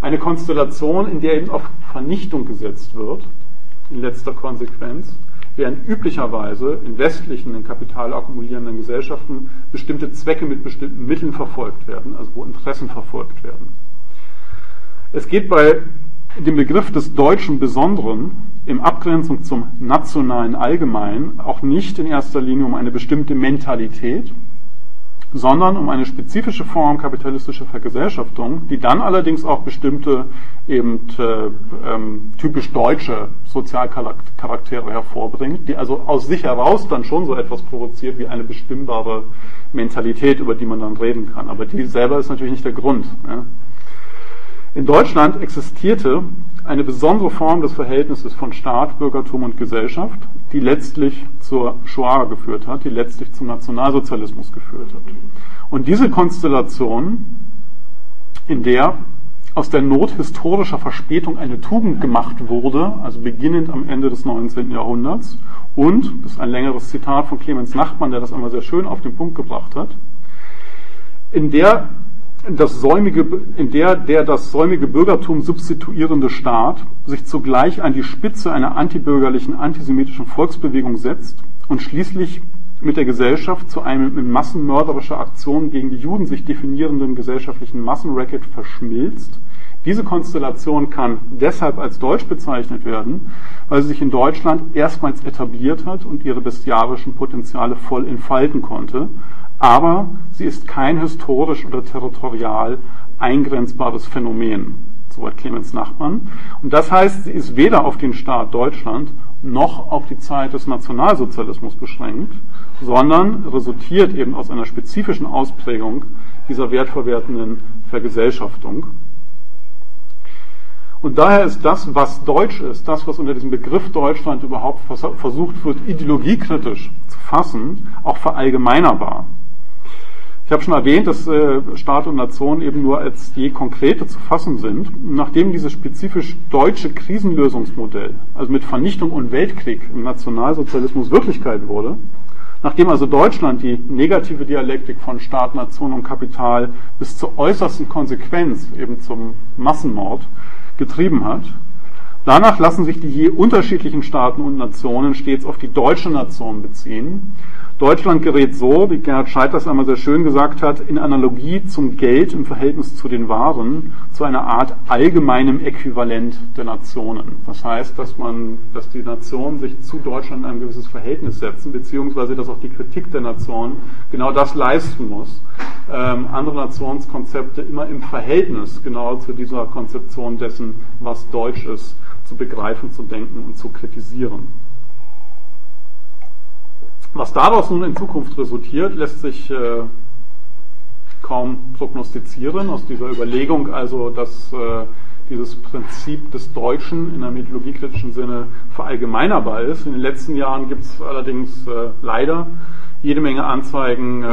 eine Konstellation, in der eben auf Vernichtung gesetzt wird, in letzter Konsequenz, während üblicherweise in westlichen, in Kapital akkumulierenden Gesellschaften bestimmte Zwecke mit bestimmten Mitteln verfolgt werden, also wo Interessen verfolgt werden. Es geht bei dem Begriff des deutschen Besonderen in Abgrenzung zum nationalen Allgemeinen auch nicht in erster Linie um eine bestimmte Mentalität, sondern um eine spezifische Form kapitalistischer Vergesellschaftung, die dann allerdings auch bestimmte eben äh, ähm, typisch deutsche Sozialcharaktere hervorbringt, die also aus sich heraus dann schon so etwas provoziert wie eine bestimmbare Mentalität, über die man dann reden kann. Aber die selber ist natürlich nicht der Grund. Ja. In Deutschland existierte eine besondere Form des Verhältnisses von Staat, Bürgertum und Gesellschaft, die letztlich zur Shoah geführt hat, die letztlich zum Nationalsozialismus geführt hat. Und diese Konstellation, in der aus der Not historischer Verspätung eine Tugend gemacht wurde, also beginnend am Ende des 19. Jahrhunderts, und, das ist ein längeres Zitat von Clemens Nachtmann, der das einmal sehr schön auf den Punkt gebracht hat, in der das säumige, in der der das säumige Bürgertum substituierende Staat sich zugleich an die Spitze einer antibürgerlichen, antisemitischen Volksbewegung setzt und schließlich mit der Gesellschaft zu einem in massenmörderischer Aktion gegen die Juden sich definierenden gesellschaftlichen Massenracket verschmilzt. Diese Konstellation kann deshalb als deutsch bezeichnet werden, weil sie sich in Deutschland erstmals etabliert hat und ihre bestialischen Potenziale voll entfalten konnte aber sie ist kein historisch oder territorial eingrenzbares Phänomen. Soweit Clemens Nachmann. Und das heißt, sie ist weder auf den Staat Deutschland noch auf die Zeit des Nationalsozialismus beschränkt, sondern resultiert eben aus einer spezifischen Ausprägung dieser wertverwertenden Vergesellschaftung. Und daher ist das, was Deutsch ist, das, was unter diesem Begriff Deutschland überhaupt versucht wird, ideologiekritisch zu fassen, auch verallgemeinerbar. Ich habe schon erwähnt, dass äh, Staat und Nation eben nur als je konkrete zu fassen sind. Nachdem dieses spezifisch deutsche Krisenlösungsmodell, also mit Vernichtung und Weltkrieg im Nationalsozialismus Wirklichkeit wurde, nachdem also Deutschland die negative Dialektik von Staat, Nation und Kapital bis zur äußersten Konsequenz, eben zum Massenmord, getrieben hat, danach lassen sich die je unterschiedlichen Staaten und Nationen stets auf die deutsche Nation beziehen Deutschland gerät so, wie Gerhard Scheidt das einmal sehr schön gesagt hat, in Analogie zum Geld im Verhältnis zu den Waren zu einer Art allgemeinem Äquivalent der Nationen. Das heißt, dass man, dass die Nationen sich zu Deutschland in ein gewisses Verhältnis setzen, beziehungsweise dass auch die Kritik der Nation genau das leisten muss. Ähm, andere Nationskonzepte immer im Verhältnis genau zu dieser Konzeption dessen, was Deutsch ist, zu begreifen, zu denken und zu kritisieren. Was daraus nun in Zukunft resultiert, lässt sich äh, kaum prognostizieren. Aus dieser Überlegung also, dass äh, dieses Prinzip des Deutschen in einem ideologiekritischen Sinne verallgemeinerbar ist. In den letzten Jahren gibt es allerdings äh, leider jede Menge Anzeigen, äh,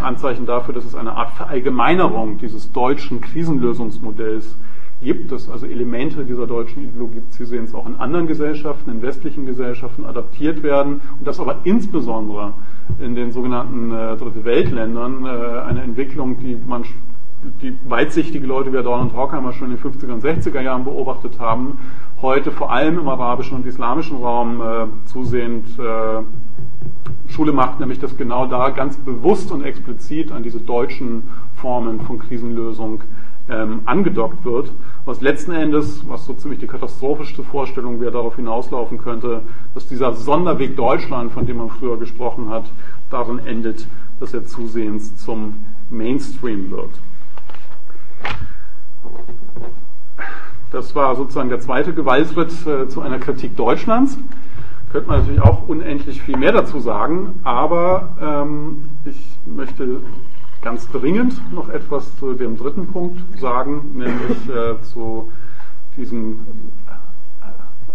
Anzeichen dafür, dass es eine Art Verallgemeinerung dieses deutschen Krisenlösungsmodells gibt, dass also Elemente dieser deutschen Ideologie, Sie sehen es auch in anderen Gesellschaften, in westlichen Gesellschaften adaptiert werden und dass aber insbesondere in den sogenannten äh, Dritte Weltländern äh, eine Entwicklung, die man die weitsichtige Leute wie Dorn und Horkheimer schon in den 50er und 60er Jahren beobachtet haben, heute vor allem im arabischen und islamischen Raum äh, zusehend äh, Schule macht, nämlich dass genau da ganz bewusst und explizit an diese deutschen Formen von Krisenlösung ähm, angedockt wird, was letzten Endes, was so ziemlich die katastrophischste Vorstellung wäre, darauf hinauslaufen könnte, dass dieser Sonderweg Deutschland, von dem man früher gesprochen hat, darin endet, dass er zusehends zum Mainstream wird. Das war sozusagen der zweite Gewaltschritt äh, zu einer Kritik Deutschlands. Könnte man natürlich auch unendlich viel mehr dazu sagen, aber ähm, ich möchte ganz dringend noch etwas zu dem dritten Punkt sagen, nämlich äh, zu diesem äh,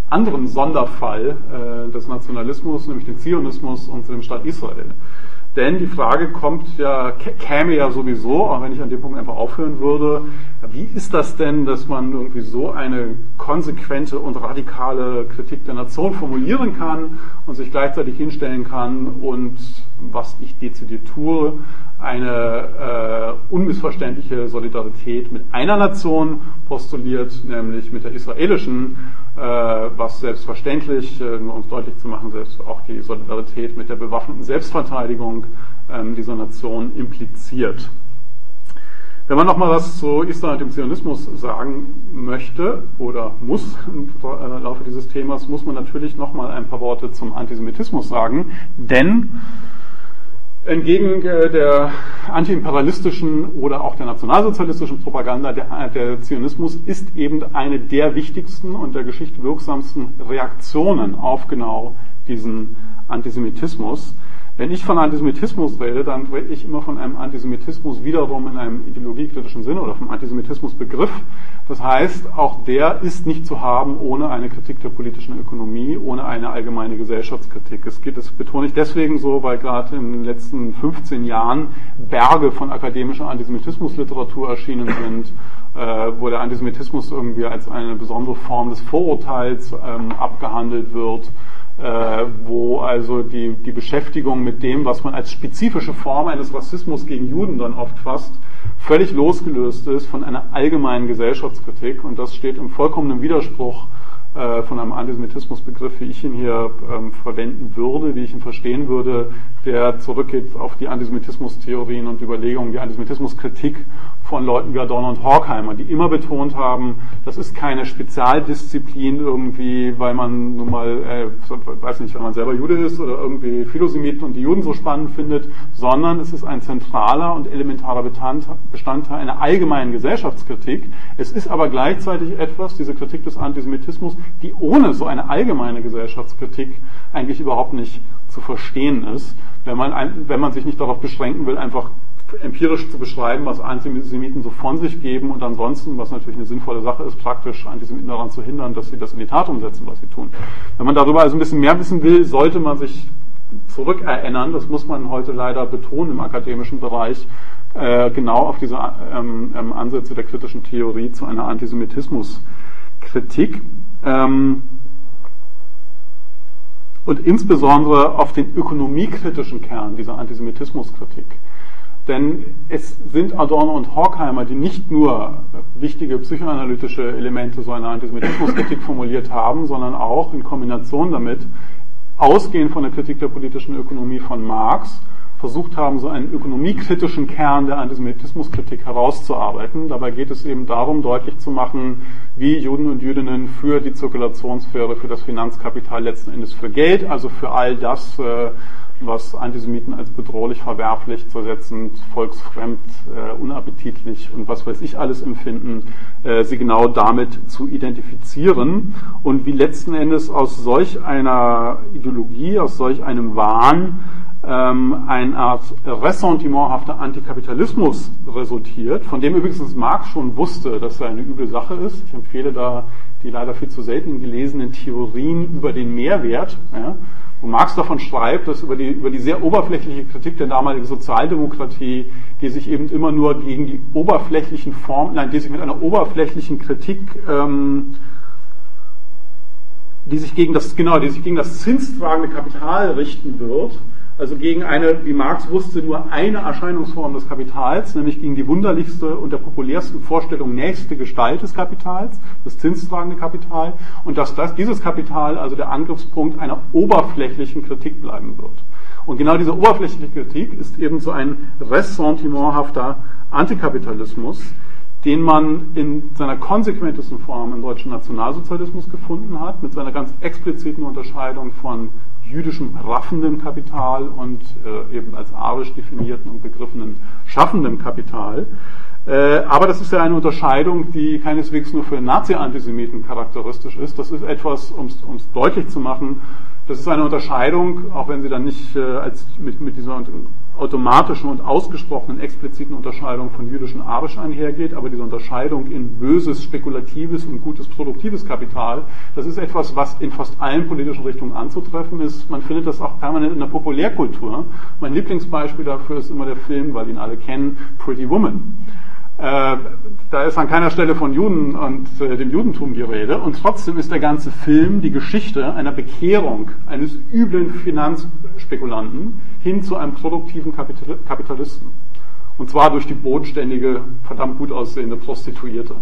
anderen Sonderfall äh, des Nationalismus, nämlich dem Zionismus und dem Staat Israel. Denn die Frage kommt ja, käme ja sowieso, auch wenn ich an dem Punkt einfach aufhören würde, wie ist das denn, dass man irgendwie so eine konsequente und radikale Kritik der Nation formulieren kann und sich gleichzeitig hinstellen kann und was ich dezidiert tue, eine äh, unmissverständliche Solidarität mit einer Nation postuliert, nämlich mit der israelischen, äh, was selbstverständlich, äh, um es deutlich zu machen, selbst auch die Solidarität mit der bewaffneten Selbstverteidigung ähm, dieser Nation impliziert. Wenn man nochmal was zu Israel und dem Zionismus sagen möchte oder muss im Laufe dieses Themas, muss man natürlich nochmal ein paar Worte zum Antisemitismus sagen, denn Entgegen äh, der antiimperialistischen oder auch der nationalsozialistischen Propaganda, der, der, Zionismus ist eben eine der wichtigsten und der Geschichte wirksamsten Reaktionen auf genau diesen Antisemitismus. Wenn ich von Antisemitismus rede, dann rede ich immer von einem Antisemitismus wiederum in einem ideologiekritischen Sinne oder vom Antisemitismusbegriff. Das heißt, auch der ist nicht zu haben ohne eine Kritik der politischen Ökonomie, ohne eine allgemeine Gesellschaftskritik. Es geht, das betone ich deswegen so, weil gerade in den letzten 15 Jahren Berge von akademischer Antisemitismusliteratur erschienen sind, äh, wo der Antisemitismus irgendwie als eine besondere Form des Vorurteils ähm, abgehandelt wird äh, wo also die, die Beschäftigung mit dem, was man als spezifische Form eines Rassismus gegen Juden dann oft fasst, völlig losgelöst ist von einer allgemeinen Gesellschaftskritik. Und das steht im vollkommenen Widerspruch äh, von einem Antisemitismusbegriff, wie ich ihn hier ähm, verwenden würde, wie ich ihn verstehen würde, der zurückgeht auf die Antisemitismustheorien und Überlegungen, die Antisemitismuskritik von Leuten wie Adorno und Horkheimer, die immer betont haben, das ist keine Spezialdisziplin irgendwie, weil man nun mal, äh, weiß nicht, weil man selber Jude ist oder irgendwie Philosemit und die Juden so spannend findet, sondern es ist ein zentraler und elementarer Bestandteil einer allgemeinen Gesellschaftskritik. Es ist aber gleichzeitig etwas, diese Kritik des Antisemitismus, die ohne so eine allgemeine Gesellschaftskritik eigentlich überhaupt nicht zu verstehen ist, wenn man, wenn man sich nicht darauf beschränken will, einfach empirisch zu beschreiben, was Antisemiten so von sich geben und ansonsten, was natürlich eine sinnvolle Sache ist, praktisch Antisemiten daran zu hindern, dass sie das in die Tat umsetzen, was sie tun. Wenn man darüber also ein bisschen mehr wissen will, sollte man sich zurückerinnern, das muss man heute leider betonen im akademischen Bereich, äh, genau auf diese ähm, ähm, Ansätze der kritischen Theorie zu einer Antisemitismuskritik. Ähm, und insbesondere auf den ökonomiekritischen Kern dieser Antisemitismuskritik. Denn es sind Adorno und Horkheimer, die nicht nur wichtige psychoanalytische Elemente so einer Antisemitismuskritik formuliert haben, sondern auch in Kombination damit, ausgehend von der Kritik der politischen Ökonomie von Marx, versucht haben, so einen ökonomiekritischen Kern der Antisemitismuskritik herauszuarbeiten. Dabei geht es eben darum, deutlich zu machen, wie Juden und Jüdinnen für die Zirkulationssphäre, für das Finanzkapital letzten Endes für Geld, also für all das, äh, was Antisemiten als bedrohlich, verwerflich, zersetzend, volksfremd, äh, unappetitlich und was weiß ich alles empfinden, äh, sie genau damit zu identifizieren und wie letzten Endes aus solch einer Ideologie, aus solch einem Wahn ähm, eine Art ressentimenthafter Antikapitalismus resultiert, von dem übrigens Marx schon wusste, dass er eine üble Sache ist. Ich empfehle da die leider viel zu selten gelesenen Theorien über den Mehrwert. Ja, wo Marx davon schreibt, dass über die, über die sehr oberflächliche Kritik der damaligen Sozialdemokratie, die sich eben immer nur gegen die oberflächlichen Formen, nein, die sich mit einer oberflächlichen Kritik ähm, die sich gegen das, genau, die sich gegen das zinstragende Kapital richten wird, also gegen eine, wie Marx wusste, nur eine Erscheinungsform des Kapitals, nämlich gegen die wunderlichste und der populärsten Vorstellung nächste Gestalt des Kapitals, das zinstragende Kapital, und dass das, dieses Kapital also der Angriffspunkt einer oberflächlichen Kritik bleiben wird. Und genau diese oberflächliche Kritik ist eben so ein ressentimenthafter Antikapitalismus, den man in seiner konsequentesten Form im deutschen Nationalsozialismus gefunden hat, mit seiner ganz expliziten Unterscheidung von jüdischem raffendem Kapital und äh, eben als arisch definierten und begriffenen schaffendem Kapital. Äh, aber das ist ja eine Unterscheidung, die keineswegs nur für Nazi-Antisemiten charakteristisch ist. Das ist etwas, um es deutlich zu machen, das ist eine Unterscheidung, auch wenn sie dann nicht äh, als mit, mit dieser automatischen und ausgesprochenen expliziten Unterscheidung von jüdischen Arisch einhergeht, aber diese Unterscheidung in böses, spekulatives und gutes, produktives Kapital, das ist etwas, was in fast allen politischen Richtungen anzutreffen ist. Man findet das auch permanent in der Populärkultur. Mein Lieblingsbeispiel dafür ist immer der Film, weil ihn alle kennen, Pretty Woman. Äh, da ist an keiner Stelle von Juden und äh, dem Judentum die Rede. Und trotzdem ist der ganze Film die Geschichte einer Bekehrung eines üblen Finanzspekulanten hin zu einem produktiven Kapital Kapitalisten. Und zwar durch die bodenständige, verdammt gut aussehende Prostituierte.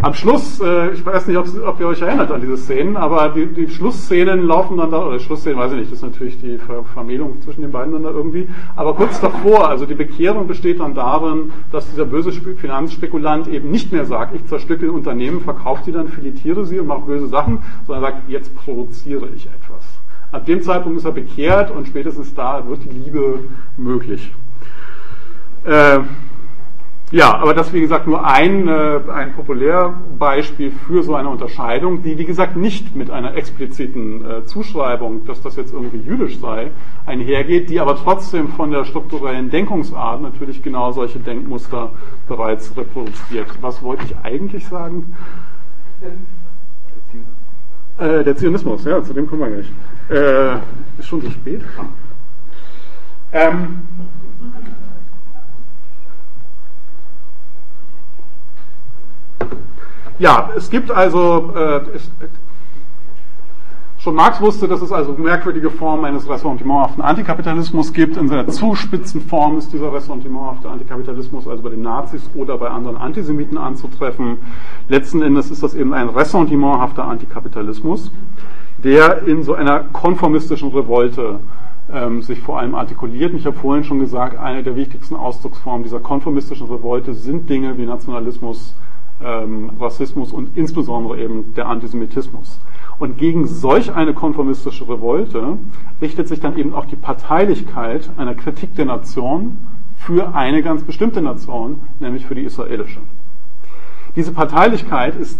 Am Schluss, äh, ich weiß nicht, ob, ob, ihr euch erinnert an diese Szenen, aber die, die Schlussszenen laufen dann da, oder Schlussszenen weiß ich nicht, das ist natürlich die Ver Vermählung zwischen den beiden dann da irgendwie, aber kurz davor, also die Bekehrung besteht dann darin, dass dieser böse Finanzspekulant eben nicht mehr sagt, ich zerstücke Unternehmen, verkaufe die dann, filetiere sie und mache böse Sachen, sondern sagt, jetzt produziere ich etwas. Ab dem Zeitpunkt ist er bekehrt und spätestens da wird die Liebe möglich. Äh, ja, aber das wie gesagt nur ein, äh, ein Populärbeispiel für so eine Unterscheidung, die wie gesagt nicht mit einer expliziten äh, Zuschreibung, dass das jetzt irgendwie jüdisch sei, einhergeht, die aber trotzdem von der strukturellen Denkungsart natürlich genau solche Denkmuster bereits reproduziert. Was wollte ich eigentlich sagen? Äh, der Zionismus, ja, zu dem kommen wir gleich. Äh, ist schon so spät. Ähm, Ja, es gibt also, äh, es, schon Marx wusste, dass es also merkwürdige Formen eines ressentimenthaften Antikapitalismus gibt. In seiner zuspitzen Form ist dieser ressentimenthafte Antikapitalismus also bei den Nazis oder bei anderen Antisemiten anzutreffen. Letzten Endes ist das eben ein ressentimenthafter Antikapitalismus, der in so einer konformistischen Revolte ähm, sich vor allem artikuliert. ich habe vorhin schon gesagt, eine der wichtigsten Ausdrucksformen dieser konformistischen Revolte sind Dinge wie Nationalismus, ähm, Rassismus und insbesondere eben der Antisemitismus. Und gegen solch eine konformistische Revolte richtet sich dann eben auch die Parteilichkeit einer Kritik der Nation für eine ganz bestimmte Nation, nämlich für die israelische. Diese Parteilichkeit ist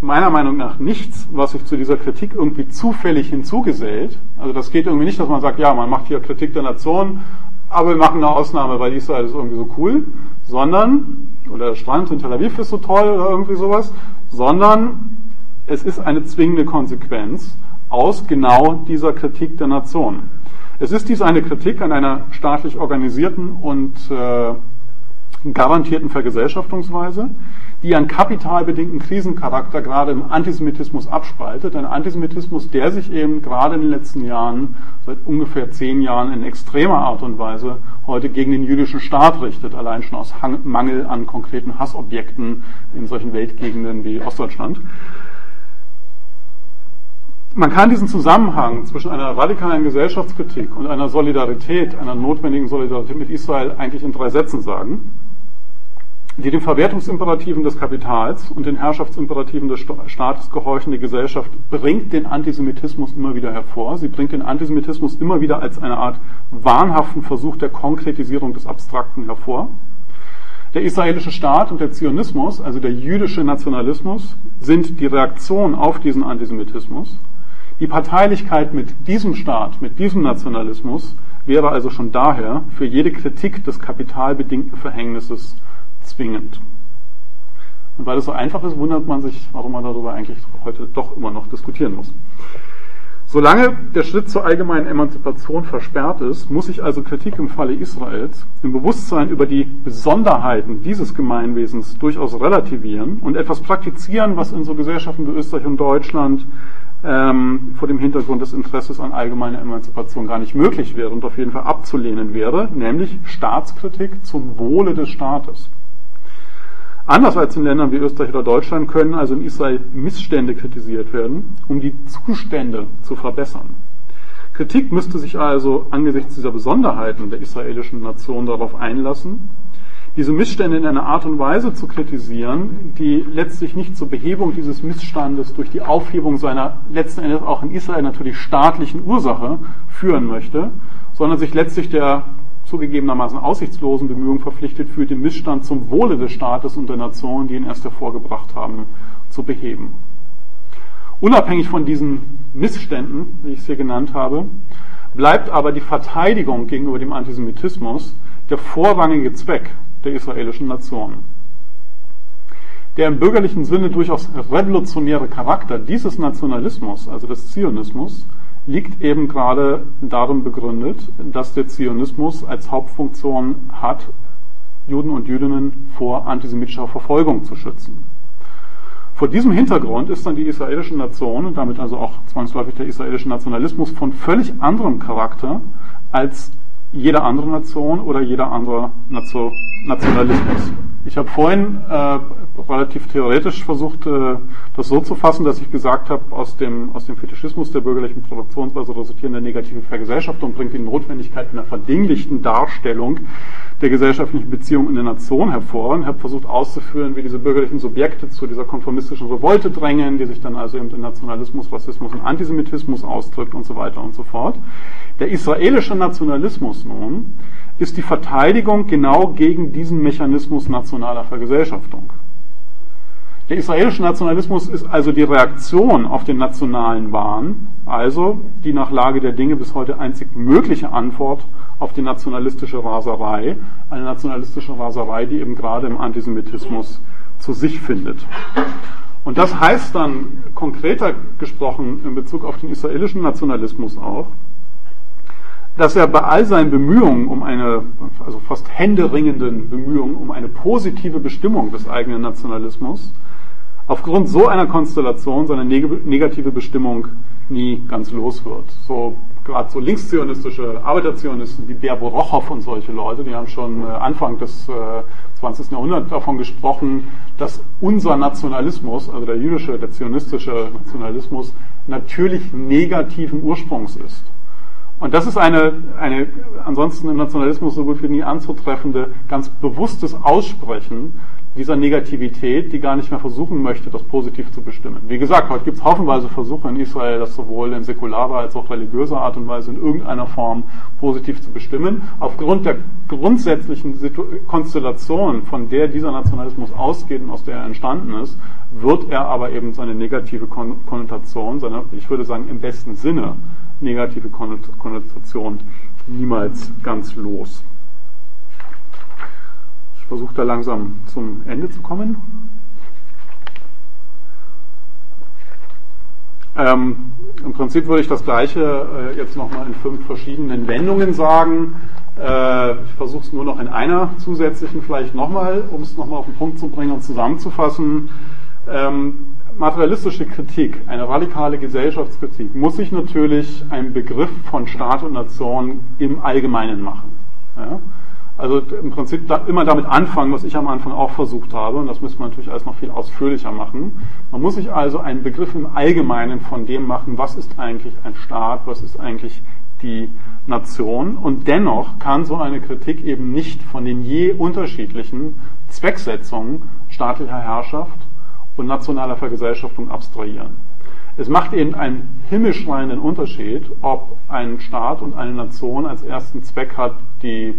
meiner Meinung nach nichts, was sich zu dieser Kritik irgendwie zufällig hinzugesellt. Also das geht irgendwie nicht, dass man sagt, ja, man macht hier Kritik der Nation, aber wir machen eine Ausnahme, weil Israel ist irgendwie so cool, sondern oder der Strand in Tel Aviv ist so toll oder irgendwie sowas, sondern es ist eine zwingende Konsequenz aus genau dieser Kritik der Nation. Es ist dies eine Kritik an einer staatlich organisierten und äh, garantierten Vergesellschaftungsweise, die einen kapitalbedingten Krisencharakter gerade im Antisemitismus abspaltet. Ein Antisemitismus, der sich eben gerade in den letzten Jahren, seit ungefähr zehn Jahren in extremer Art und Weise heute gegen den jüdischen Staat richtet, allein schon aus Mangel an konkreten Hassobjekten in solchen Weltgegenden wie Ostdeutschland. Man kann diesen Zusammenhang zwischen einer radikalen Gesellschaftskritik und einer Solidarität, einer notwendigen Solidarität mit Israel eigentlich in drei Sätzen sagen die den Verwertungsimperativen des Kapitals und den Herrschaftsimperativen des Staates gehorchende Gesellschaft bringt den Antisemitismus immer wieder hervor. Sie bringt den Antisemitismus immer wieder als eine Art wahnhaften Versuch der Konkretisierung des Abstrakten hervor. Der israelische Staat und der Zionismus, also der jüdische Nationalismus, sind die Reaktion auf diesen Antisemitismus. Die Parteilichkeit mit diesem Staat, mit diesem Nationalismus wäre also schon daher für jede Kritik des kapitalbedingten Verhängnisses zwingend. Und weil es so einfach ist, wundert man sich, warum man darüber eigentlich heute doch immer noch diskutieren muss. Solange der Schritt zur allgemeinen Emanzipation versperrt ist, muss sich also Kritik im Falle Israels im Bewusstsein über die Besonderheiten dieses Gemeinwesens durchaus relativieren und etwas praktizieren, was in so Gesellschaften wie Österreich und Deutschland ähm, vor dem Hintergrund des Interesses an allgemeiner Emanzipation gar nicht möglich wäre und auf jeden Fall abzulehnen wäre, nämlich Staatskritik zum Wohle des Staates. Anders als in Ländern wie Österreich oder Deutschland können also in Israel Missstände kritisiert werden, um die Zustände zu verbessern. Kritik müsste sich also angesichts dieser Besonderheiten der israelischen Nation darauf einlassen, diese Missstände in einer Art und Weise zu kritisieren, die letztlich nicht zur Behebung dieses Missstandes durch die Aufhebung seiner letzten Endes auch in Israel natürlich staatlichen Ursache führen möchte, sondern sich letztlich der zugegebenermaßen aussichtslosen Bemühungen verpflichtet fühlt, den Missstand zum Wohle des Staates und der Nation, die ihn erst hervorgebracht haben, zu beheben. Unabhängig von diesen Missständen, wie ich es hier genannt habe, bleibt aber die Verteidigung gegenüber dem Antisemitismus der vorrangige Zweck der israelischen Nation. Der im bürgerlichen Sinne durchaus revolutionäre Charakter dieses Nationalismus, also des Zionismus, liegt eben gerade darin begründet, dass der Zionismus als Hauptfunktion hat, Juden und Jüdinnen vor antisemitischer Verfolgung zu schützen. Vor diesem Hintergrund ist dann die israelische Nation und damit also auch zwangsläufig der israelische Nationalismus von völlig anderem Charakter als jede andere Nation oder jeder andere Nationalismus. Ich habe vorhin äh, relativ theoretisch versucht, äh, das so zu fassen, dass ich gesagt habe, aus dem, aus dem Fetischismus der bürgerlichen Produktionsweise resultierende negative Vergesellschaftung bringt die Notwendigkeit einer verdinglichten Darstellung der gesellschaftlichen Beziehungen in der Nation hervor und habe versucht auszuführen, wie diese bürgerlichen Subjekte zu dieser konformistischen Revolte drängen, die sich dann also eben in Nationalismus, Rassismus und Antisemitismus ausdrückt und so weiter und so fort. Der israelische Nationalismus nun ist die Verteidigung genau gegen diesen Mechanismus nationaler Vergesellschaftung. Der israelische Nationalismus ist also die Reaktion auf den nationalen Wahn, also die nach Lage der Dinge bis heute einzig mögliche Antwort auf die nationalistische Raserei, eine nationalistische Raserei, die eben gerade im Antisemitismus zu sich findet. Und das heißt dann konkreter gesprochen in Bezug auf den israelischen Nationalismus auch, dass er bei all seinen Bemühungen um eine, also fast händeringenden Bemühungen um eine positive Bestimmung des eigenen Nationalismus, aufgrund so einer Konstellation seine negative Bestimmung nie ganz los wird. So gerade so linkszionistische Arbeiterzionisten, wie Berbo Rochow und solche Leute, die haben schon äh, Anfang des 20. Äh, Jahrhunderts davon gesprochen, dass unser Nationalismus, also der jüdische, der zionistische Nationalismus, natürlich negativen Ursprungs ist. Und das ist eine, eine ansonsten im Nationalismus so gut wie nie anzutreffende, ganz bewusstes Aussprechen dieser Negativität, die gar nicht mehr versuchen möchte, das positiv zu bestimmen. Wie gesagt, heute gibt es haufenweise Versuche in Israel, das sowohl in säkularer als auch religiöser Art und Weise in irgendeiner Form positiv zu bestimmen. Aufgrund der grundsätzlichen Konstellation, von der dieser Nationalismus ausgeht und aus der er entstanden ist, wird er aber eben seine negative Konnotation, seine, ich würde sagen, im besten Sinne negative Konnotation niemals ganz los. Ich versuche da langsam zum Ende zu kommen. Ähm, Im Prinzip würde ich das Gleiche äh, jetzt nochmal in fünf verschiedenen Wendungen sagen. Äh, ich versuche es nur noch in einer zusätzlichen vielleicht nochmal, um es nochmal auf den Punkt zu bringen und zusammenzufassen. Ähm, materialistische Kritik, eine radikale Gesellschaftskritik, muss sich natürlich einen Begriff von Staat und Nation im Allgemeinen machen. Ja? Also im Prinzip da immer damit anfangen, was ich am Anfang auch versucht habe, und das müsste man natürlich alles noch viel ausführlicher machen. Man muss sich also einen Begriff im Allgemeinen von dem machen, was ist eigentlich ein Staat, was ist eigentlich die Nation. Und dennoch kann so eine Kritik eben nicht von den je unterschiedlichen Zwecksetzungen staatlicher Herrschaft und nationaler Vergesellschaftung abstrahieren. Es macht eben einen himmelschreienden Unterschied, ob ein Staat und eine Nation als ersten Zweck hat, die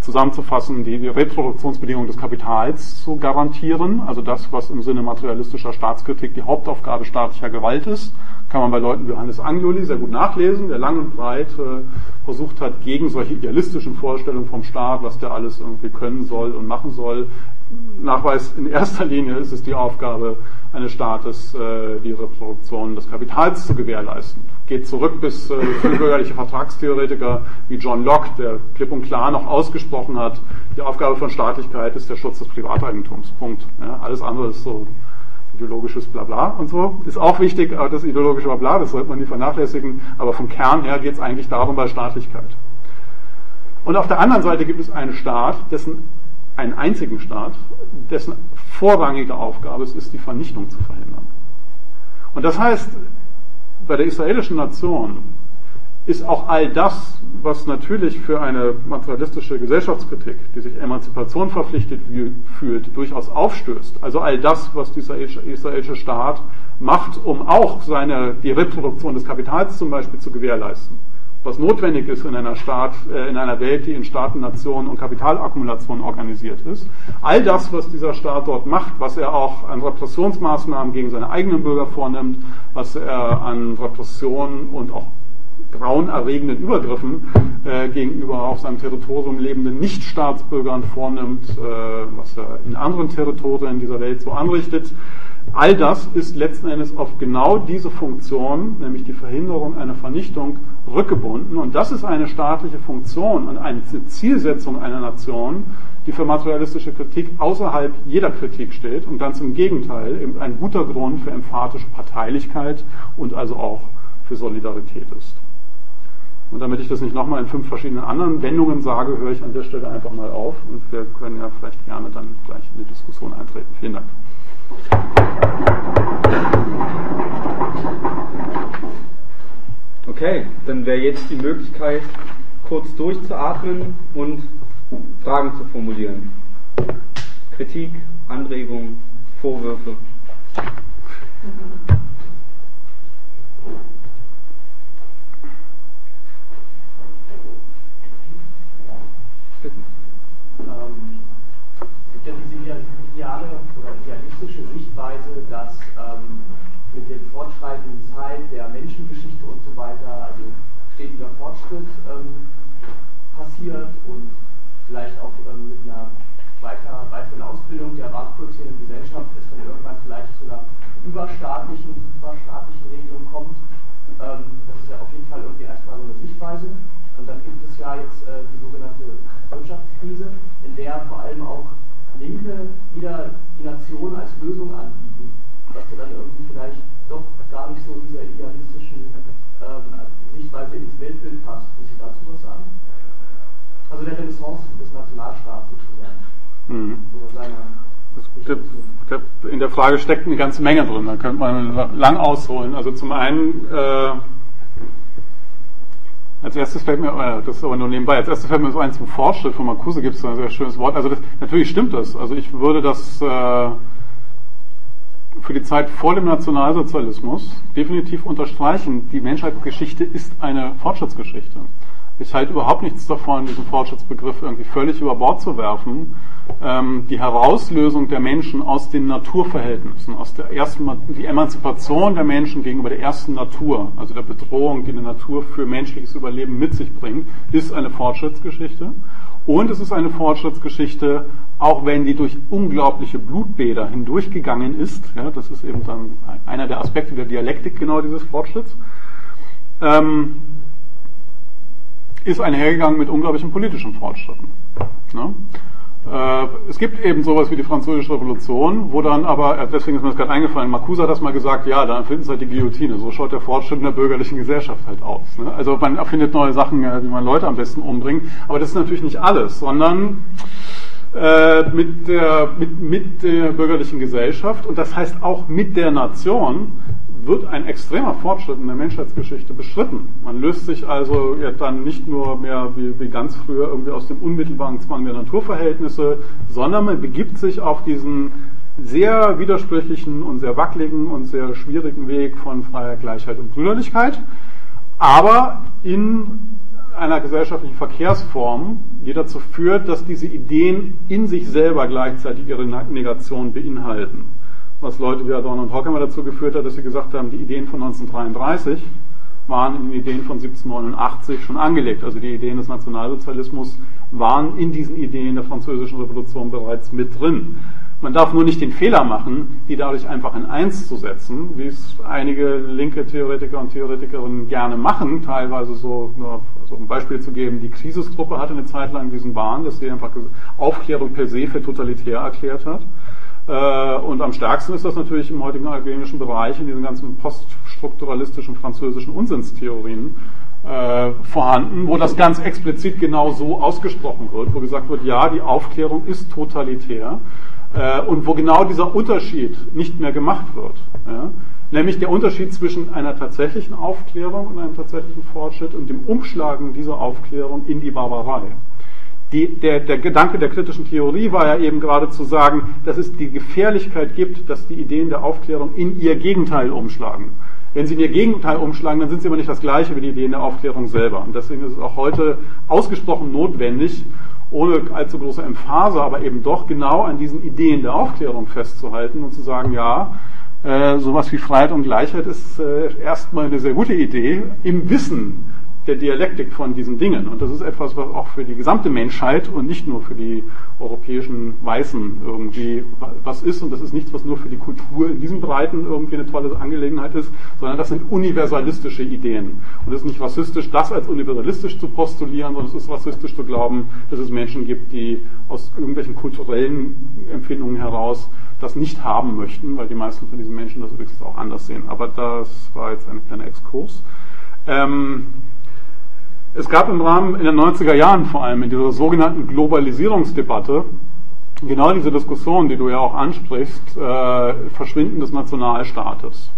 zusammenzufassen, die, die Reproduktionsbedingungen des Kapitals zu garantieren, also das, was im Sinne materialistischer Staatskritik die Hauptaufgabe staatlicher Gewalt ist, kann man bei Leuten wie Johannes Angioli sehr gut nachlesen, der lang und breit äh, versucht hat, gegen solche idealistischen Vorstellungen vom Staat, was der alles irgendwie können soll und machen soll, Nachweis in erster Linie ist es die Aufgabe eines Staates, äh, die Reproduktion des Kapitals zu gewährleisten. Geht zurück bis äh, bürgerliche Vertragstheoretiker wie John Locke, der klipp und klar noch ausgesprochen hat, die Aufgabe von Staatlichkeit ist der Schutz des Privateigentums. Punkt. Ja, alles andere ist so ideologisches Blabla und so. Ist auch wichtig, das ideologische Blabla, das sollte man nie vernachlässigen, aber vom Kern her geht es eigentlich darum bei Staatlichkeit. Und auf der anderen Seite gibt es einen Staat, dessen einen einzigen Staat, dessen vorrangige Aufgabe es ist, die Vernichtung zu verhindern. Und das heißt, bei der israelischen Nation ist auch all das, was natürlich für eine materialistische Gesellschaftskritik, die sich Emanzipation verpflichtet fühlt, durchaus aufstößt. Also all das, was dieser israelische Staat macht, um auch seine, die Reproduktion des Kapitals zum Beispiel zu gewährleisten was notwendig ist in einer, Staat, äh, in einer Welt, die in Staaten, Nationen und Kapitalakkumulation organisiert ist. All das, was dieser Staat dort macht, was er auch an Repressionsmaßnahmen gegen seine eigenen Bürger vornimmt, was er an Repressionen und auch grauenerregenden Übergriffen äh, gegenüber auf seinem Territorium lebenden Nichtstaatsbürgern vornimmt, äh, was er in anderen Territorien dieser Welt so anrichtet, All das ist letzten Endes auf genau diese Funktion, nämlich die Verhinderung einer Vernichtung, rückgebunden. Und das ist eine staatliche Funktion und eine Zielsetzung einer Nation, die für materialistische Kritik außerhalb jeder Kritik steht und ganz im Gegenteil ein guter Grund für emphatische Parteilichkeit und also auch für Solidarität ist. Und damit ich das nicht nochmal in fünf verschiedenen anderen Wendungen sage, höre ich an der Stelle einfach mal auf und wir können ja vielleicht gerne dann gleich in die Diskussion eintreten. Vielen Dank. Okay, dann wäre jetzt die Möglichkeit, kurz durchzuatmen und Fragen zu formulieren. Kritik, Anregungen, Vorwürfe. Bitte. Ähm, es gibt ja diese ideale oder idealistische Dass ähm, mit der fortschreitenden Zeit der Menschengeschichte und so weiter, also stetiger Fortschritt ähm, passiert und vielleicht auch ähm, mit einer weiter, weiteren Ausbildung der marktproduzierenden Gesellschaft es dann irgendwann vielleicht zu einer überstaatlichen, superstaatlichen Regelung kommt. Ähm, das ist ja auf jeden Fall irgendwie erstmal so eine Sichtweise. Und dann gibt es ja jetzt äh, die sogenannte Wirtschaftskrise, in der vor allem auch Linke wieder die Nation als Lösung anbieten, was ja dann irgendwie vielleicht doch gar nicht so dieser idealistischen ähm, Sichtweise ins Weltbild passt. Können Sie dazu was sagen? Also der Renaissance des Nationalstaats sozusagen. Mhm. Oder seiner in der Frage steckt eine ganze Menge drin. Da könnte man lang ausholen. Also zum einen äh, als erstes fällt mir, äh, das ist aber nur nebenbei, als erstes fällt mir so ein zum Fortschritt von Marcuse gibt es ein sehr schönes Wort. Also das, natürlich stimmt das. Also ich würde das äh, für die Zeit vor dem Nationalsozialismus definitiv unterstreichen. Die Menschheitsgeschichte ist eine Fortschrittsgeschichte. Ich halte überhaupt nichts davon, diesen Fortschrittsbegriff irgendwie völlig über Bord zu werfen. Ähm, die Herauslösung der Menschen aus den Naturverhältnissen, aus der ersten, die Emanzipation der Menschen gegenüber der ersten Natur, also der Bedrohung, die eine Natur für menschliches Überleben mit sich bringt, ist eine Fortschrittsgeschichte. Und es ist eine Fortschrittsgeschichte, auch wenn die durch unglaubliche Blutbäder hindurchgegangen ist. Ja, das ist eben dann einer der Aspekte der Dialektik genau dieses Fortschritts. Ähm, ist einhergegangen mit unglaublichen politischen Fortschritten. Ne? Äh, es gibt eben sowas wie die Französische Revolution, wo dann aber, äh, deswegen ist mir das gerade eingefallen, Marcuse hat das mal gesagt, ja, dann erfinden sie halt die Guillotine. So schaut der Fortschritt in der bürgerlichen Gesellschaft halt aus. Ne? Also man erfindet neue Sachen, äh, wie man Leute am besten umbringt. Aber das ist natürlich nicht alles, sondern äh, mit, der, mit, mit der bürgerlichen Gesellschaft und das heißt auch mit der Nation wird ein extremer Fortschritt in der Menschheitsgeschichte beschritten. Man löst sich also ja dann nicht nur mehr wie, wie ganz früher irgendwie aus dem unmittelbaren Zwang der Naturverhältnisse, sondern man begibt sich auf diesen sehr widersprüchlichen und sehr wackeligen und sehr schwierigen Weg von Freiheit, Gleichheit und Brüderlichkeit, aber in einer gesellschaftlichen Verkehrsform, die dazu führt, dass diese Ideen in sich selber gleichzeitig ihre Negation beinhalten was Leute wie Adorno und Horkheimer dazu geführt hat, dass sie gesagt haben, die Ideen von 1933 waren in den Ideen von 1789 schon angelegt. Also die Ideen des Nationalsozialismus waren in diesen Ideen der französischen Revolution bereits mit drin. Man darf nur nicht den Fehler machen, die dadurch einfach in eins zu setzen, wie es einige linke Theoretiker und Theoretikerinnen gerne machen, teilweise so, nur also um ein Beispiel zu geben, die Krisisgruppe hatte eine Zeit lang diesen Wahn, dass sie einfach Aufklärung per se für totalitär erklärt hat. Äh, und am stärksten ist das natürlich im heutigen akademischen Bereich, in diesen ganzen poststrukturalistischen französischen Unsinnstheorien äh, vorhanden, wo das ganz explizit genau so ausgesprochen wird, wo gesagt wird, ja, die Aufklärung ist totalitär äh, und wo genau dieser Unterschied nicht mehr gemacht wird. Ja? Nämlich der Unterschied zwischen einer tatsächlichen Aufklärung und einem tatsächlichen Fortschritt und dem Umschlagen dieser Aufklärung in die Barbarei. Die, der, der Gedanke der kritischen Theorie war ja eben gerade zu sagen, dass es die Gefährlichkeit gibt, dass die Ideen der Aufklärung in ihr Gegenteil umschlagen. Wenn sie in ihr Gegenteil umschlagen, dann sind sie aber nicht das gleiche wie die Ideen der Aufklärung selber. Und deswegen ist es auch heute ausgesprochen notwendig, ohne allzu große Emphase, aber eben doch genau an diesen Ideen der Aufklärung festzuhalten und zu sagen, ja, äh, sowas wie Freiheit und Gleichheit ist äh, erstmal eine sehr gute Idee im Wissen der Dialektik von diesen Dingen. Und das ist etwas, was auch für die gesamte Menschheit und nicht nur für die europäischen Weißen irgendwie was ist. Und das ist nichts, was nur für die Kultur in diesen Breiten irgendwie eine tolle Angelegenheit ist, sondern das sind universalistische Ideen. Und es ist nicht rassistisch, das als universalistisch zu postulieren, sondern es ist rassistisch zu glauben, dass es Menschen gibt, die aus irgendwelchen kulturellen Empfindungen heraus das nicht haben möchten, weil die meisten von diesen Menschen das übrigens auch anders sehen. Aber das war jetzt ein kleiner Exkurs. Ähm, es gab im Rahmen in den 90er Jahren vor allem in dieser sogenannten Globalisierungsdebatte genau diese Diskussion, die du ja auch ansprichst, äh, Verschwinden des Nationalstaates.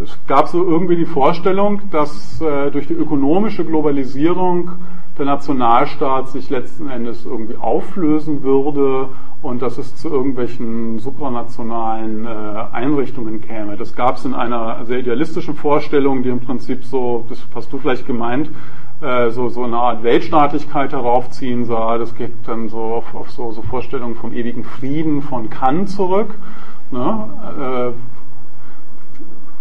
Es gab so irgendwie die Vorstellung, dass äh, durch die ökonomische Globalisierung der Nationalstaat sich letzten Endes irgendwie auflösen würde und dass es zu irgendwelchen supranationalen äh, Einrichtungen käme. Das gab es in einer sehr idealistischen Vorstellung, die im Prinzip so, das hast du vielleicht gemeint, äh, so, so eine Art Weltstaatlichkeit heraufziehen sah. Das geht dann so auf, auf so, so Vorstellungen vom ewigen Frieden von Kant zurück. Ne?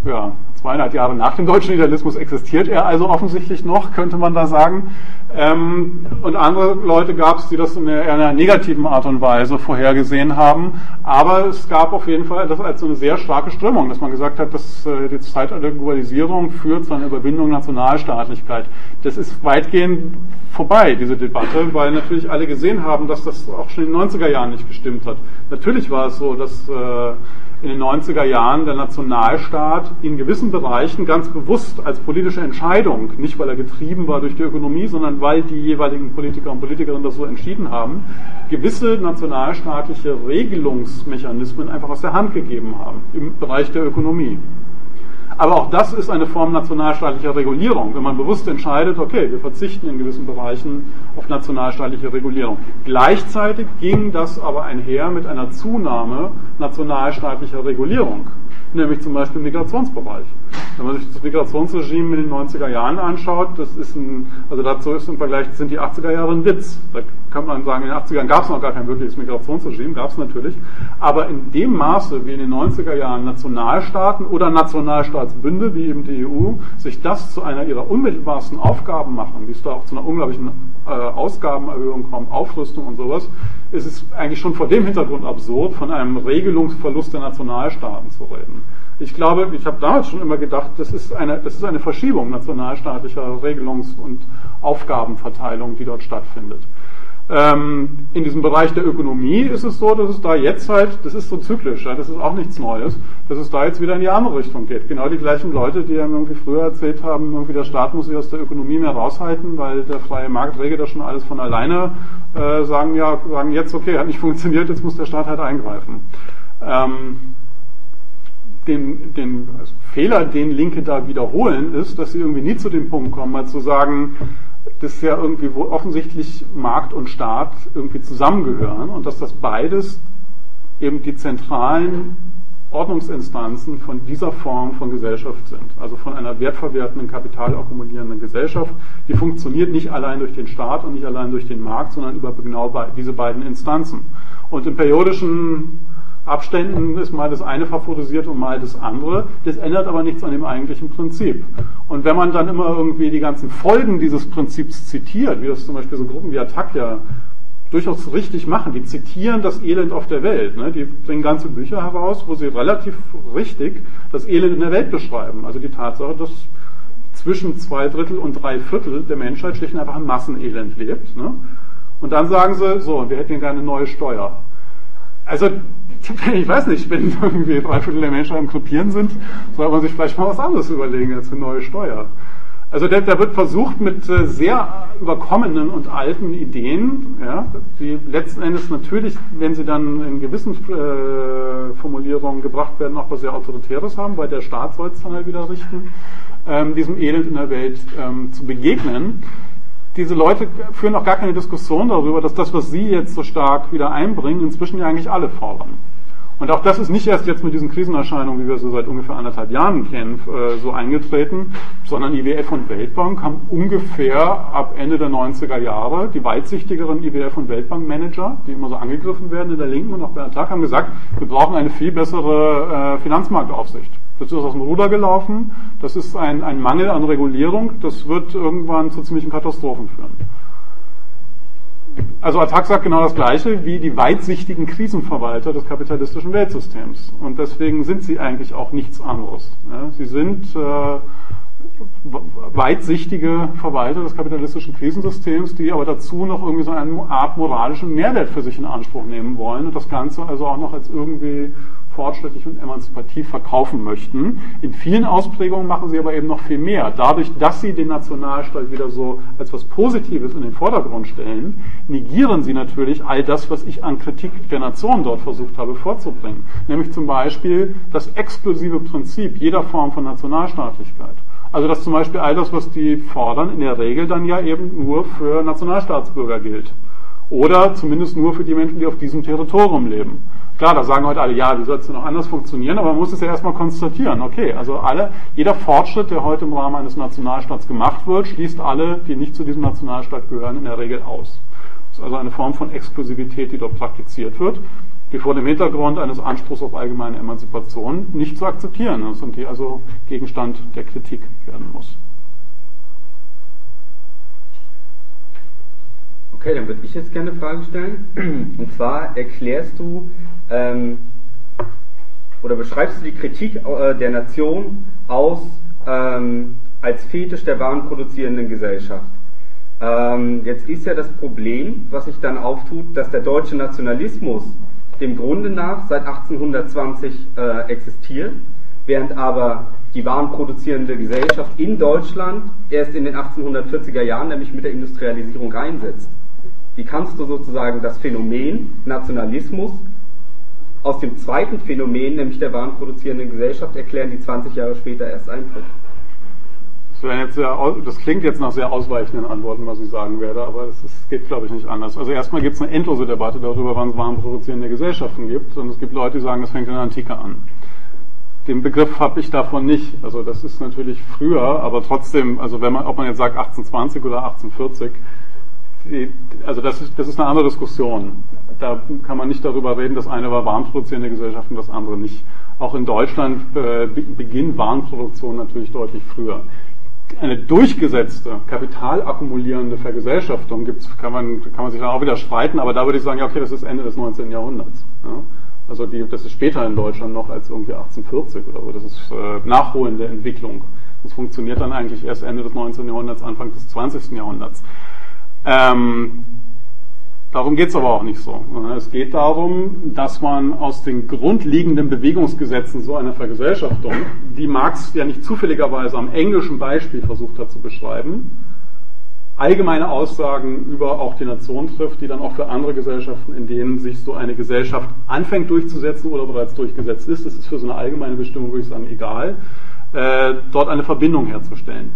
Äh, ja, zweieinhalb Jahre nach dem deutschen Idealismus existiert er also offensichtlich noch, könnte man da sagen. Ähm, und andere Leute gab es, die das in einer negativen Art und Weise vorhergesehen haben. Aber es gab auf jeden Fall das als eine sehr starke Strömung, dass man gesagt hat, dass äh, die Zeitalter der Globalisierung führt zu einer Überwindung Nationalstaatlichkeit. Das ist weitgehend vorbei, diese Debatte, weil natürlich alle gesehen haben, dass das auch schon in den 90er Jahren nicht gestimmt hat. Natürlich war es so, dass äh, in den 90er Jahren der Nationalstaat in gewissen Bereichen ganz bewusst als politische Entscheidung, nicht weil er getrieben war durch die Ökonomie, sondern weil die jeweiligen Politiker und Politikerinnen das so entschieden haben, gewisse nationalstaatliche Regelungsmechanismen einfach aus der Hand gegeben haben im Bereich der Ökonomie. Aber auch das ist eine Form nationalstaatlicher Regulierung, wenn man bewusst entscheidet, okay, wir verzichten in gewissen Bereichen auf nationalstaatliche Regulierung. Gleichzeitig ging das aber einher mit einer Zunahme nationalstaatlicher Regulierung nämlich zum Beispiel im Migrationsbereich. Wenn man sich das Migrationsregime in den 90er Jahren anschaut, das ist ein, also dazu ist im Vergleich, sind die 80er Jahre ein Witz. Da kann man sagen, in den 80er Jahren gab es noch gar kein wirkliches Migrationsregime, gab es natürlich. Aber in dem Maße, wie in den 90er Jahren Nationalstaaten oder Nationalstaatsbünde, wie eben die EU, sich das zu einer ihrer unmittelbarsten Aufgaben machen, wie es da auch zu einer unglaublichen äh, Ausgabenerhöhung kommt, Aufrüstung und sowas, ist es eigentlich schon vor dem Hintergrund absurd, von einem Regelungsverlust der Nationalstaaten zu reden. Ich glaube, ich habe damals schon immer gedacht, das ist eine, das ist eine Verschiebung nationalstaatlicher Regelungs- und Aufgabenverteilung, die dort stattfindet. Ähm, in diesem Bereich der Ökonomie ist es so, dass es da jetzt halt, das ist so zyklisch, ja, das ist auch nichts Neues, dass es da jetzt wieder in die andere Richtung geht. Genau die gleichen Leute, die einem irgendwie früher erzählt haben, irgendwie der Staat muss sich aus der Ökonomie mehr raushalten, weil der freie Markt regelt das schon alles von alleine, äh, sagen ja, sagen jetzt, okay, hat nicht funktioniert, jetzt muss der Staat halt eingreifen. Ähm, den, den Fehler, den Linke da wiederholen, ist, dass sie irgendwie nie zu dem Punkt kommen, mal zu sagen, dass ja irgendwie wo offensichtlich Markt und Staat irgendwie zusammengehören und dass das beides eben die zentralen Ordnungsinstanzen von dieser Form von Gesellschaft sind. Also von einer wertverwertenden, kapitalakkumulierenden Gesellschaft. Die funktioniert nicht allein durch den Staat und nicht allein durch den Markt, sondern über genau diese beiden Instanzen. Und im periodischen Abständen ist mal das eine favorisiert und mal das andere. Das ändert aber nichts an dem eigentlichen Prinzip. Und wenn man dann immer irgendwie die ganzen Folgen dieses Prinzips zitiert, wie das zum Beispiel so Gruppen wie Attac ja durchaus richtig machen. Die zitieren das Elend auf der Welt. Ne? Die bringen ganze Bücher heraus, wo sie relativ richtig das Elend in der Welt beschreiben. Also die Tatsache, dass zwischen zwei Drittel und drei Viertel der Menschheit schlicht und einfach ein Massenelend lebt. Ne? Und dann sagen sie, so, wir hätten gerne eine neue Steuer. Also, [laughs] ich weiß nicht, wenn irgendwie drei Viertel der Menschheit am Gruppieren sind, soll man sich vielleicht mal was anderes überlegen als eine neue Steuer. Also da, da wird versucht mit äh, sehr überkommenen und alten Ideen, ja, die letzten Endes natürlich, wenn sie dann in gewissen äh, Formulierungen gebracht werden, auch was sehr Autoritäres haben, weil der Staat soll es dann halt wieder richten, ähm, diesem Elend in der Welt ähm, zu begegnen. Diese Leute führen auch gar keine Diskussion darüber, dass das, was sie jetzt so stark wieder einbringen, inzwischen ja eigentlich alle fordern. Und auch das ist nicht erst jetzt mit diesen Krisenerscheinungen, wie wir sie seit ungefähr anderthalb Jahren kennen, äh, so eingetreten, sondern IWF und Weltbank haben ungefähr ab Ende der 90er Jahre die weitsichtigeren IWF und Weltbank-Manager, die immer so angegriffen werden in der Linken und auch bei Attac, haben gesagt, wir brauchen eine viel bessere äh, Finanzmarktaufsicht. Das ist aus dem Ruder gelaufen, das ist ein, ein Mangel an Regulierung, das wird irgendwann zu ziemlichen Katastrophen führen also Attac sagt genau das Gleiche wie die weitsichtigen Krisenverwalter des kapitalistischen Weltsystems. Und deswegen sind sie eigentlich auch nichts anderes. Sie sind äh, weitsichtige Verwalter des kapitalistischen Krisensystems, die aber dazu noch irgendwie so eine Art moralischen Mehrwert für sich in Anspruch nehmen wollen und das Ganze also auch noch als irgendwie fortschrittlich und emanzipativ verkaufen möchten. In vielen Ausprägungen machen sie aber eben noch viel mehr. Dadurch, dass sie den Nationalstaat wieder so als was Positives in den Vordergrund stellen, negieren sie natürlich all das, was ich an Kritik der Nation dort versucht habe vorzubringen. Nämlich zum Beispiel das exklusive Prinzip jeder Form von Nationalstaatlichkeit. Also dass zum Beispiel all das, was die fordern, in der Regel dann ja eben nur für Nationalstaatsbürger gilt. Oder zumindest nur für die Menschen, die auf diesem Territorium leben. Klar, da sagen heute alle, ja, wie soll es denn noch anders funktionieren, aber man muss es ja erstmal konstatieren. Okay, also alle, jeder Fortschritt, der heute im Rahmen eines Nationalstaats gemacht wird, schließt alle, die nicht zu diesem Nationalstaat gehören, in der Regel aus. Das ist also eine Form von Exklusivität, die dort praktiziert wird, die vor dem Hintergrund eines Anspruchs auf allgemeine Emanzipation nicht zu akzeptieren ist und die also Gegenstand der Kritik werden muss. Okay, dann würde ich jetzt gerne eine Frage stellen. Und zwar erklärst du ähm, oder beschreibst du die Kritik äh, der Nation aus ähm, als Fetisch der warenproduzierenden Gesellschaft. Ähm, jetzt ist ja das Problem, was sich dann auftut, dass der deutsche Nationalismus dem Grunde nach seit 1820 äh, existiert, während aber die warenproduzierende Gesellschaft in Deutschland erst in den 1840er Jahren, nämlich mit der Industrialisierung einsetzt. Wie kannst du sozusagen das Phänomen Nationalismus aus dem zweiten Phänomen, nämlich der warenproduzierenden Gesellschaft, erklären, die 20 Jahre später erst eintritt. Das, sehr, das, klingt jetzt nach sehr ausweichenden Antworten, was ich sagen werde, aber es geht, glaube ich, nicht anders. Also erstmal gibt es eine endlose Debatte darüber, wann es warenproduzierende Gesellschaften gibt. Und es gibt Leute, die sagen, das fängt in der Antike an. Den Begriff habe ich davon nicht. Also das ist natürlich früher, aber trotzdem, also wenn man, ob man jetzt sagt 1820 oder 1840, also das ist, das ist eine andere Diskussion. Da kann man nicht darüber reden, das eine war warenproduzierende Gesellschaft und das andere nicht. Auch in Deutschland äh, beginnt Warenproduktion natürlich deutlich früher. Eine durchgesetzte, kapitalakkumulierende Vergesellschaftung gibt's, kann man, kann man sich dann auch wieder streiten, aber da würde ich sagen, ja, okay, das ist Ende des 19. Jahrhunderts. Ja? Also die, das ist später in Deutschland noch als irgendwie 1840 oder so. Das ist äh, nachholende Entwicklung. Das funktioniert dann eigentlich erst Ende des 19. Jahrhunderts, Anfang des 20. Jahrhunderts. Ähm, darum geht es aber auch nicht so. Es geht darum, dass man aus den grundlegenden Bewegungsgesetzen so einer Vergesellschaftung, die Marx ja nicht zufälligerweise am englischen Beispiel versucht hat zu beschreiben, allgemeine Aussagen über auch die Nation trifft, die dann auch für andere Gesellschaften, in denen sich so eine Gesellschaft anfängt durchzusetzen oder bereits durchgesetzt ist, das ist für so eine allgemeine Bestimmung, würde ich sagen, egal, äh, dort eine Verbindung herzustellen.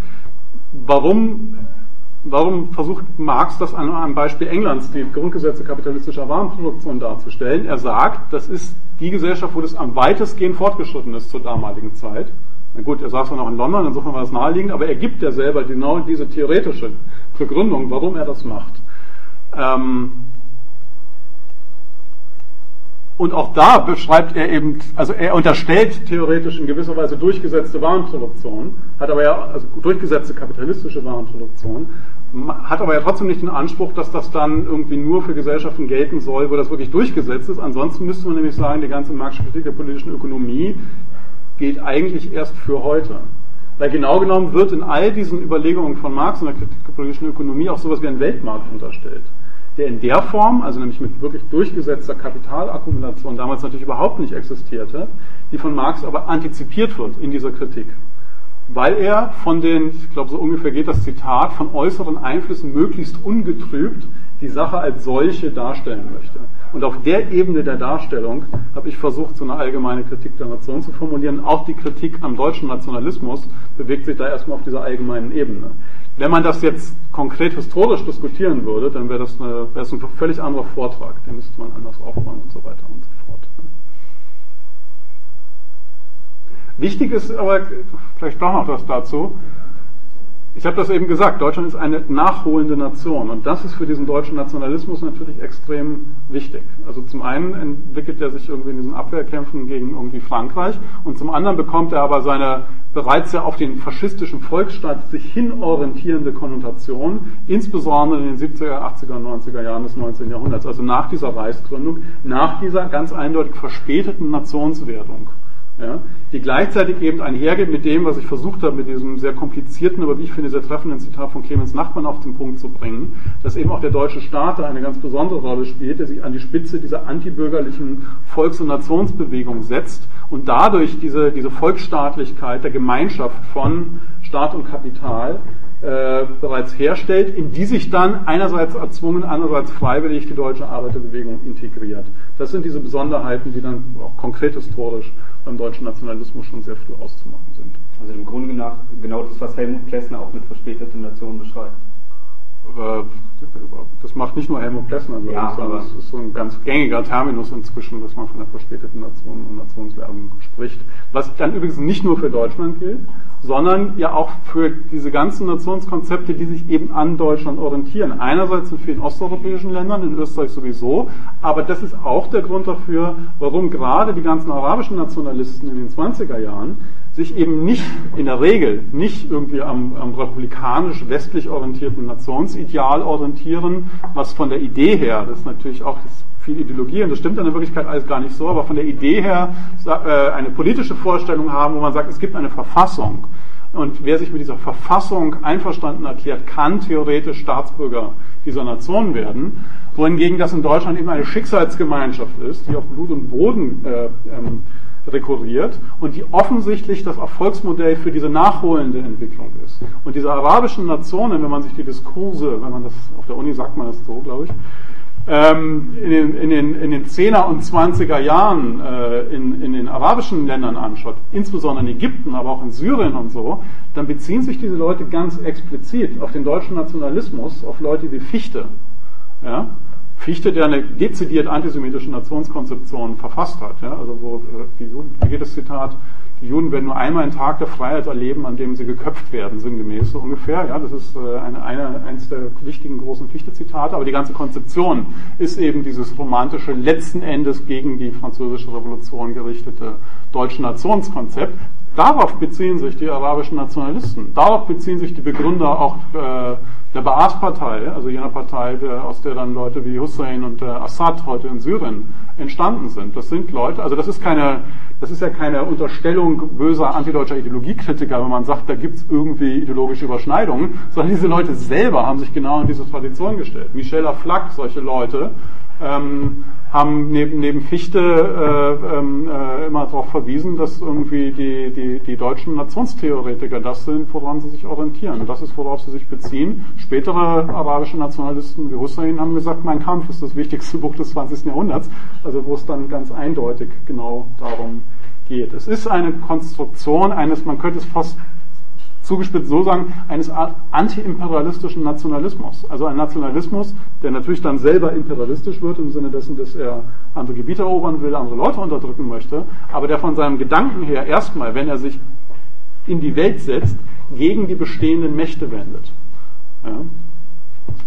Warum Warum versucht Marx das an einem Beispiel Englands, die Grundgesetze kapitalistischer Warenproduktion darzustellen? Er sagt, das ist die Gesellschaft, wo das am weitestgehend fortgeschritten ist zur damaligen Zeit. Na gut, er saß ja noch in London, insofern war das naheliegend, aber er gibt ja selber genau diese theoretische Begründung, warum er das macht. Ähm Und auch da beschreibt er eben, also er unterstellt theoretisch in gewisser Weise durchgesetzte Warenproduktion, hat aber ja, also durchgesetzte kapitalistische Warenproduktion, hat aber ja trotzdem nicht den Anspruch, dass das dann irgendwie nur für Gesellschaften gelten soll, wo das wirklich durchgesetzt ist. Ansonsten müsste man nämlich sagen, die ganze Marxische der politischen Ökonomie gilt eigentlich erst für heute. Weil genau genommen wird in all diesen Überlegungen von Marx und der Kritik der politischen Ökonomie auch sowas wie ein Weltmarkt unterstellt der in der Form, also nämlich mit wirklich durchgesetzter Kapitalakkumulation, damals natürlich überhaupt nicht existierte, die von Marx aber antizipiert wird in dieser Kritik. Weil er von den, ich glaube so ungefähr geht das Zitat, von äußeren Einflüssen möglichst ungetrübt die Sache als solche darstellen möchte. Und auf der Ebene der Darstellung habe ich versucht, so eine allgemeine Kritik der Nation zu formulieren. Auch die Kritik am deutschen Nationalismus bewegt sich da erstmal auf dieser allgemeinen Ebene. Wenn man das jetzt konkret historisch diskutieren würde, dann wäre das, eine, das ein völlig anderer Vortrag. Den müsste man anders aufbauen und so weiter und so fort. Wichtig ist aber vielleicht doch noch was dazu ich habe das eben gesagt, Deutschland ist eine nachholende Nation und das ist für diesen deutschen Nationalismus natürlich extrem wichtig. Also zum einen entwickelt er sich irgendwie in diesen Abwehrkämpfen gegen irgendwie Frankreich und zum anderen bekommt er aber seine bereits ja auf den faschistischen Volksstaat sich hinorientierende Konnotation, insbesondere in den 70er, 80er und 90er Jahren des 19. Jahrhunderts, also nach dieser Reichsgründung, nach dieser ganz eindeutig verspäteten Nationswertung ja, die gleichzeitig eben einhergeht mit dem, was ich versucht habe, mit diesem sehr komplizierten, aber wie ich finde, sehr treffenden Zitat von Clemens Nachbarn auf den Punkt zu bringen, dass eben auch der deutsche Staat da eine ganz besondere Rolle spielt, der sich an die Spitze dieser antibürgerlichen Volks- und Nationsbewegung setzt und dadurch diese, diese Volksstaatlichkeit der Gemeinschaft von Staat und Kapital äh, bereits herstellt, in die sich dann einerseits erzwungen, andererseits freiwillig die deutsche Arbeiterbewegung integriert. Das sind diese Besonderheiten, die dann auch konkret historisch beim deutschen Nationalismus schon sehr früh auszumachen sind. Also im Grunde nach genau das, was Helmut Plessner auch mit verspäteten Nationen beschreibt. Das macht nicht nur Helmut Plessner, ja, sondern das ist so ein ganz gängiger Terminus inzwischen, dass man von der verspäteten Nation und Nationswerbung spricht. Was dann übrigens nicht nur für Deutschland gilt, sondern ja auch für diese ganzen Nationskonzepte, die sich eben an Deutschland orientieren. Einerseits in vielen osteuropäischen Ländern, in Österreich sowieso, aber das ist auch der Grund dafür, warum gerade die ganzen arabischen Nationalisten in den 20er Jahren sich eben nicht in der Regel nicht irgendwie am, am republikanisch-westlich orientierten Nationsideal orientieren, was von der Idee her, das ist natürlich auch das viel Ideologie und das stimmt in der Wirklichkeit alles gar nicht so, aber von der Idee her äh, eine politische Vorstellung haben, wo man sagt, es gibt eine Verfassung. Und wer sich mit dieser Verfassung einverstanden erklärt, kann theoretisch Staatsbürger dieser Nation werden, wohingegen das in Deutschland eben eine Schicksalsgemeinschaft ist, die auf Blut und Boden äh, ähm, rekurriert und die offensichtlich das Erfolgsmodell für diese nachholende Entwicklung ist. Und diese arabischen Nationen, wenn man sich die Diskurse, wenn man das, auf der Uni sagt man das so, glaube ich, ähm, in, den, in, den, in den 10er und 20er Jahren äh, in, in den arabischen Ländern anschaut, insbesondere in Ägypten, aber auch in Syrien und so, dann beziehen sich diese Leute ganz explizit auf den deutschen Nationalismus, auf Leute wie Fichte. Ja? Fichte, der eine dezidiert antisemitische Nationskonzeption verfasst hat. Ja? Also wo, äh, wie, wie geht das Zitat? Die Juden werden nur einmal einen Tag der Freiheit erleben, an dem sie geköpft werden, sinngemäß so ungefähr. Ja, das ist äh, eine, eine, eines der wichtigen großen Fichte-Zitate. Aber die ganze Konzeption ist eben dieses romantische, letzten Endes gegen die französische Revolution gerichtete deutsche Nationskonzept. Darauf beziehen sich die arabischen Nationalisten. Darauf beziehen sich die Begründer auch äh, der Baath-Partei, also jener Partei, der, aus der dann Leute wie Hussein und äh, Assad heute in Syrien entstanden sind. Das sind Leute, also das ist keine, das ist ja keine Unterstellung böser antideutscher Ideologiekritiker, wenn man sagt, da gibt es irgendwie ideologische Überschneidungen, sondern diese Leute selber haben sich genau in diese Tradition gestellt. Michel Aflac, solche Leute, ähm, haben neben, neben Fichte äh, ähm, äh, immer darauf verwiesen, dass irgendwie die, die, die deutschen Nationstheoretiker das sind, woran sie sich orientieren. Das ist, worauf sie sich beziehen. Spätere arabische Nationalisten wie Hussein haben gesagt, mein Kampf ist das wichtigste Buch des 20. Jahrhunderts, also wo es dann ganz eindeutig genau darum geht. Es ist eine Konstruktion eines, man könnte es fast zugespitzt so sagen, eines anti-imperialistischen Nationalismus. Also ein Nationalismus, der natürlich dann selber imperialistisch wird, im Sinne dessen, dass er andere Gebiete erobern will, andere Leute unterdrücken möchte, aber der von seinem Gedanken her erstmal, wenn er sich in die Welt setzt, gegen die bestehenden Mächte wendet. Ja?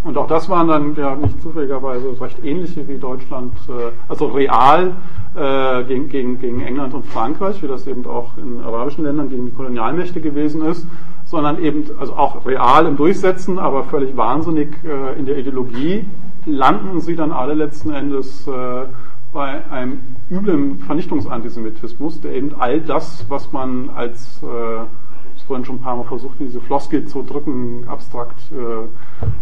Und auch das waren dann ja nicht zufälligerweise recht ähnliche wie Deutschland, äh, also real äh, gegen, gegen, gegen England und Frankreich, wie das eben auch in arabischen Ländern gegen die Kolonialmächte gewesen ist, sondern eben also auch real im Durchsetzen, aber völlig wahnsinnig äh, in der Ideologie, landen sie dann alle letzten Endes äh, bei einem üblen Vernichtungsantisemitismus, der eben all das, was man als äh, vorhin schon ein paar Mal versucht, diese Floskel zu drücken, abstrakt, äh,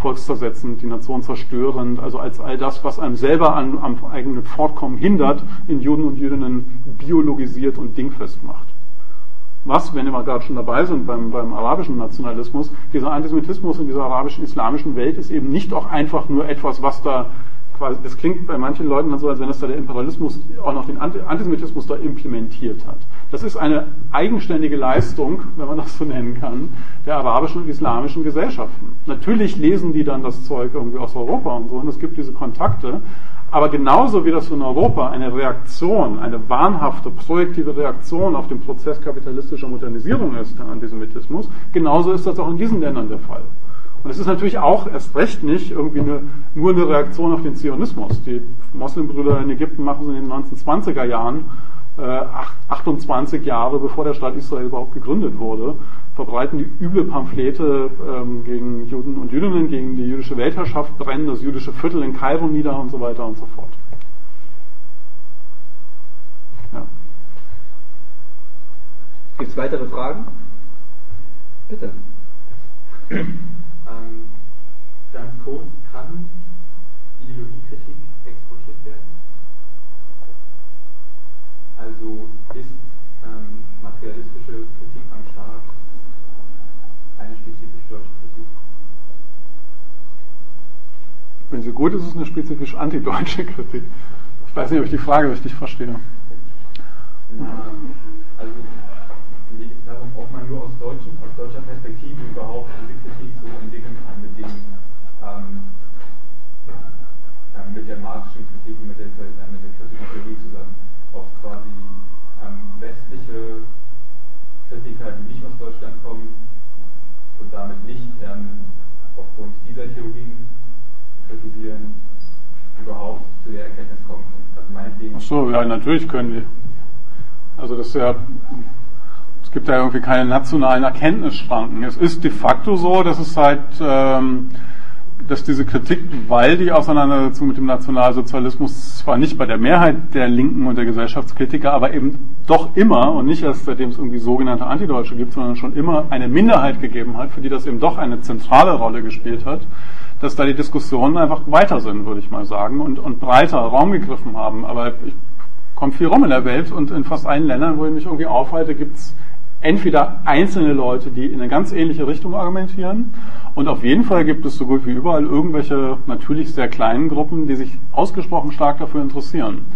volkszersetzend, die Nation zerstörend, also als all das, was einem selber an, am eigenen Fortkommen hindert, in Juden und Jüdinnen biologisiert und dingfest macht. Was, wenn wir gerade schon dabei sind beim, beim arabischen Nationalismus, dieser Antisemitismus in dieser arabischen islamischen Welt ist eben nicht auch einfach nur etwas, was da quasi, das klingt bei manchen Leuten dann so, als wenn das da der Imperialismus auch noch den Antisemitismus da implementiert hat. Das ist eine eigenständige Leistung, wenn man das so nennen kann, der arabischen und islamischen Gesellschaften. Natürlich lesen die dann das Zeug irgendwie aus Europa und so, und es gibt diese Kontakte, aber genauso wie das in Europa eine Reaktion, eine wahnhafte, projektive Reaktion auf den Prozess kapitalistischer Modernisierung ist, der Antisemitismus, genauso ist das auch in diesen Ländern der Fall. Und es ist natürlich auch erst recht nicht irgendwie eine, nur eine Reaktion auf den Zionismus. Die Moslembrüder in Ägypten machen es in den 1920er Jahren, 28 Jahre bevor der Staat Israel überhaupt gegründet wurde, verbreiten die üble Pamphlete ähm, gegen Juden und Jüdinnen, gegen die jüdische Weltherrschaft, brennen das jüdische Viertel in Kairo nieder und so weiter und so fort. Ja. Gibt es weitere Fragen? Bitte. Ähm, ganz kurz, kann Ideologiekritik exportiert werden? Also ist ähm, materialistische Kritik am Staat eine spezifisch deutsche Kritik? Wenn sie gut ist, ist es eine spezifisch antideutsche Kritik. Ich weiß nicht, ob ich die Frage richtig verstehe. Na, also mir geht es darum, ob man nur aus, deutschen, aus deutscher Perspektive überhaupt diese Kritik so entwickeln kann mit dem ähm, mit der marxischen Kritik und mit der, äh, mit der kritischen Theorie zusammen. Ob quasi ähm, westliche Kritiker, die nicht aus Deutschland kommen und damit nicht ähm, aufgrund dieser Theorien kritisieren, überhaupt zu der Erkenntnis kommen können. Also meinetwegen. Ach so, ja, natürlich können die. Also das ist ja es gibt ja irgendwie keine nationalen Erkenntnisschranken. Es ist de facto so, dass es halt, ähm, dass diese Kritik, weil die Auseinandersetzung mit dem Nationalsozialismus zwar nicht bei der Mehrheit der Linken und der Gesellschaftskritiker, aber eben doch immer und nicht erst seitdem es irgendwie sogenannte Antideutsche gibt, sondern schon immer eine Minderheit gegeben hat, für die das eben doch eine zentrale Rolle gespielt hat, dass da die Diskussionen einfach weiter sind, würde ich mal sagen, und, und breiter Raum gegriffen haben. Aber ich komme viel rum in der Welt und in fast allen Ländern, wo ich mich irgendwie aufhalte, gibt es entweder einzelne Leute, die in eine ganz ähnliche Richtung argumentieren, und auf jeden Fall gibt es so gut wie überall irgendwelche natürlich sehr kleinen Gruppen, die sich ausgesprochen stark dafür interessieren.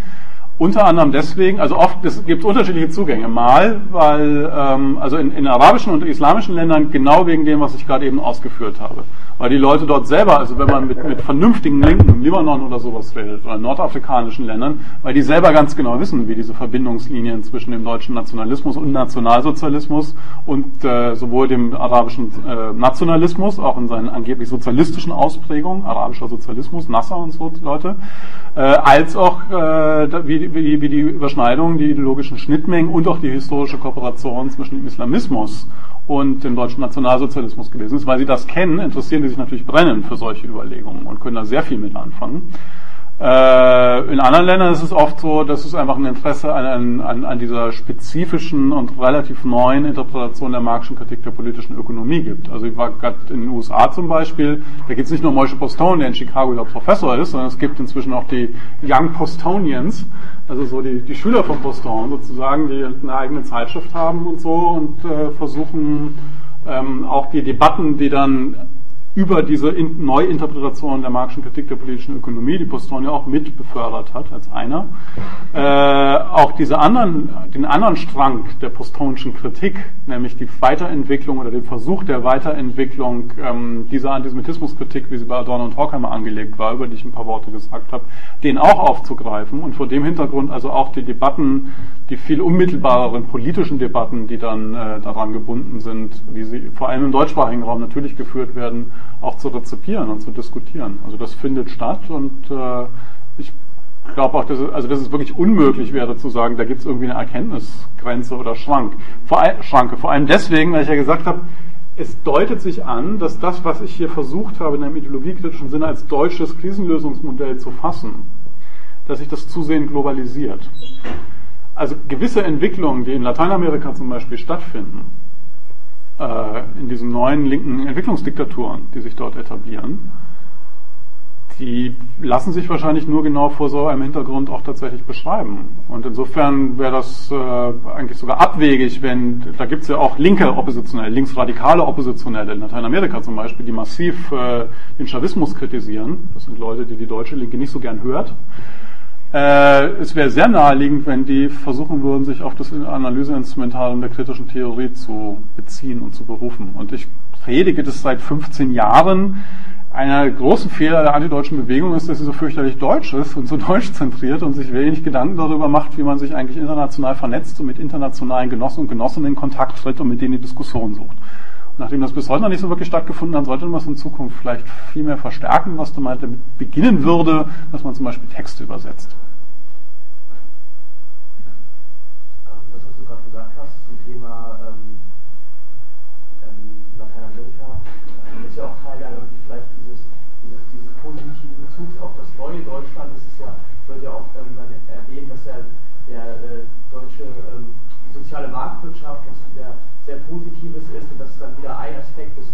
Unter anderem deswegen, also oft es gibt unterschiedliche Zugänge. Mal, weil ähm, also in, in arabischen und islamischen Ländern genau wegen dem, was ich gerade eben ausgeführt habe weil die Leute dort selber, also wenn man mit, mit vernünftigen Linken im Libanon oder sowas redet, oder in nordafrikanischen Ländern, weil die selber ganz genau wissen, wie diese Verbindungslinien zwischen dem deutschen Nationalismus und Nationalsozialismus und äh, sowohl dem arabischen äh, Nationalismus, auch in seinen angeblich sozialistischen Ausprägungen, arabischer Sozialismus, Nasser und so Leute, äh, als auch äh, wie, wie, wie die Überschneidungen, die ideologischen Schnittmengen und auch die historische Kooperation zwischen dem Islamismus und dem deutschen Nationalsozialismus gewesen ist. Weil sie das kennen, interessieren die sich natürlich brennend für solche Überlegungen und können da sehr viel mit anfangen. Äh, in anderen Ländern ist es oft so, dass es einfach ein Interesse an, an, an dieser spezifischen und relativ neuen Interpretation der marxischen Kritik der politischen Ökonomie gibt. Also ich war gerade in den USA zum Beispiel, da gibt es nicht nur Moshe Postone, der in Chicago ja Professor ist, sondern es gibt inzwischen auch die Young Postonians, also so die, die Schüler von Postone sozusagen, die eine eigene Zeitschrift haben und so und äh, versuchen ähm, auch die Debatten, die dann über diese Neuinterpretation der marxischen Kritik der politischen Ökonomie, die Poston ja auch mit befördert hat als einer, äh, auch diese anderen, den anderen Strang der postonischen Kritik, nämlich die Weiterentwicklung oder den Versuch der Weiterentwicklung ähm, dieser Antisemitismuskritik, wie sie bei Adorno und Horkheimer angelegt war, über die ich ein paar Worte gesagt habe, den auch aufzugreifen und vor dem Hintergrund also auch die Debatten, die viel unmittelbareren politischen Debatten, die dann äh, daran gebunden sind, wie sie vor allem im deutschsprachigen Raum natürlich geführt werden, auch zu rezipieren und zu diskutieren. Also das findet statt und äh, ich glaube auch, dass es, also dass es wirklich unmöglich wäre zu sagen, da gibt es irgendwie eine Erkenntnisgrenze oder Schrank. Vor, Schranke. Vor allem deswegen, weil ich ja gesagt habe, es deutet sich an, dass das, was ich hier versucht habe, in einem ideologiekritischen Sinne als deutsches Krisenlösungsmodell zu fassen, dass sich das zusehends globalisiert. Also gewisse Entwicklungen, die in Lateinamerika zum Beispiel stattfinden, in diesen neuen linken Entwicklungsdiktaturen, die sich dort etablieren, die lassen sich wahrscheinlich nur genau vor so einem Hintergrund auch tatsächlich beschreiben. Und insofern wäre das äh, eigentlich sogar abwegig, wenn, da gibt es ja auch linke Oppositionelle, linksradikale Oppositionelle in Lateinamerika zum Beispiel, die massiv äh, den Chavismus kritisieren. Das sind Leute, die die deutsche Linke nicht so gern hört. Äh, es wäre sehr naheliegend, wenn die versuchen würden, sich auf das Analyseinstrumentarium der kritischen Theorie zu beziehen und zu berufen. Und ich predige das seit 15 Jahren einer großen Fehler der antideutschen Bewegung ist, dass sie so fürchterlich deutsch ist und so [laughs] deutsch zentriert und sich wenig Gedanken darüber macht, wie man sich eigentlich international vernetzt und mit internationalen Genossen und Genossinnen in Kontakt tritt und mit denen die Diskussion sucht. Nachdem das bis heute noch nicht so wirklich stattgefunden hat, sollte man es in Zukunft vielleicht viel mehr verstärken, was damit beginnen würde, dass man zum Beispiel Texte übersetzt. neue Deutschland, das ist ja, wird ja auch ähm, dann erwähnt, dass ja der äh, deutsche ähm, soziale Marktwirtschaft, was wieder sehr Positives ist und das ist dann wieder ein Aspekt des,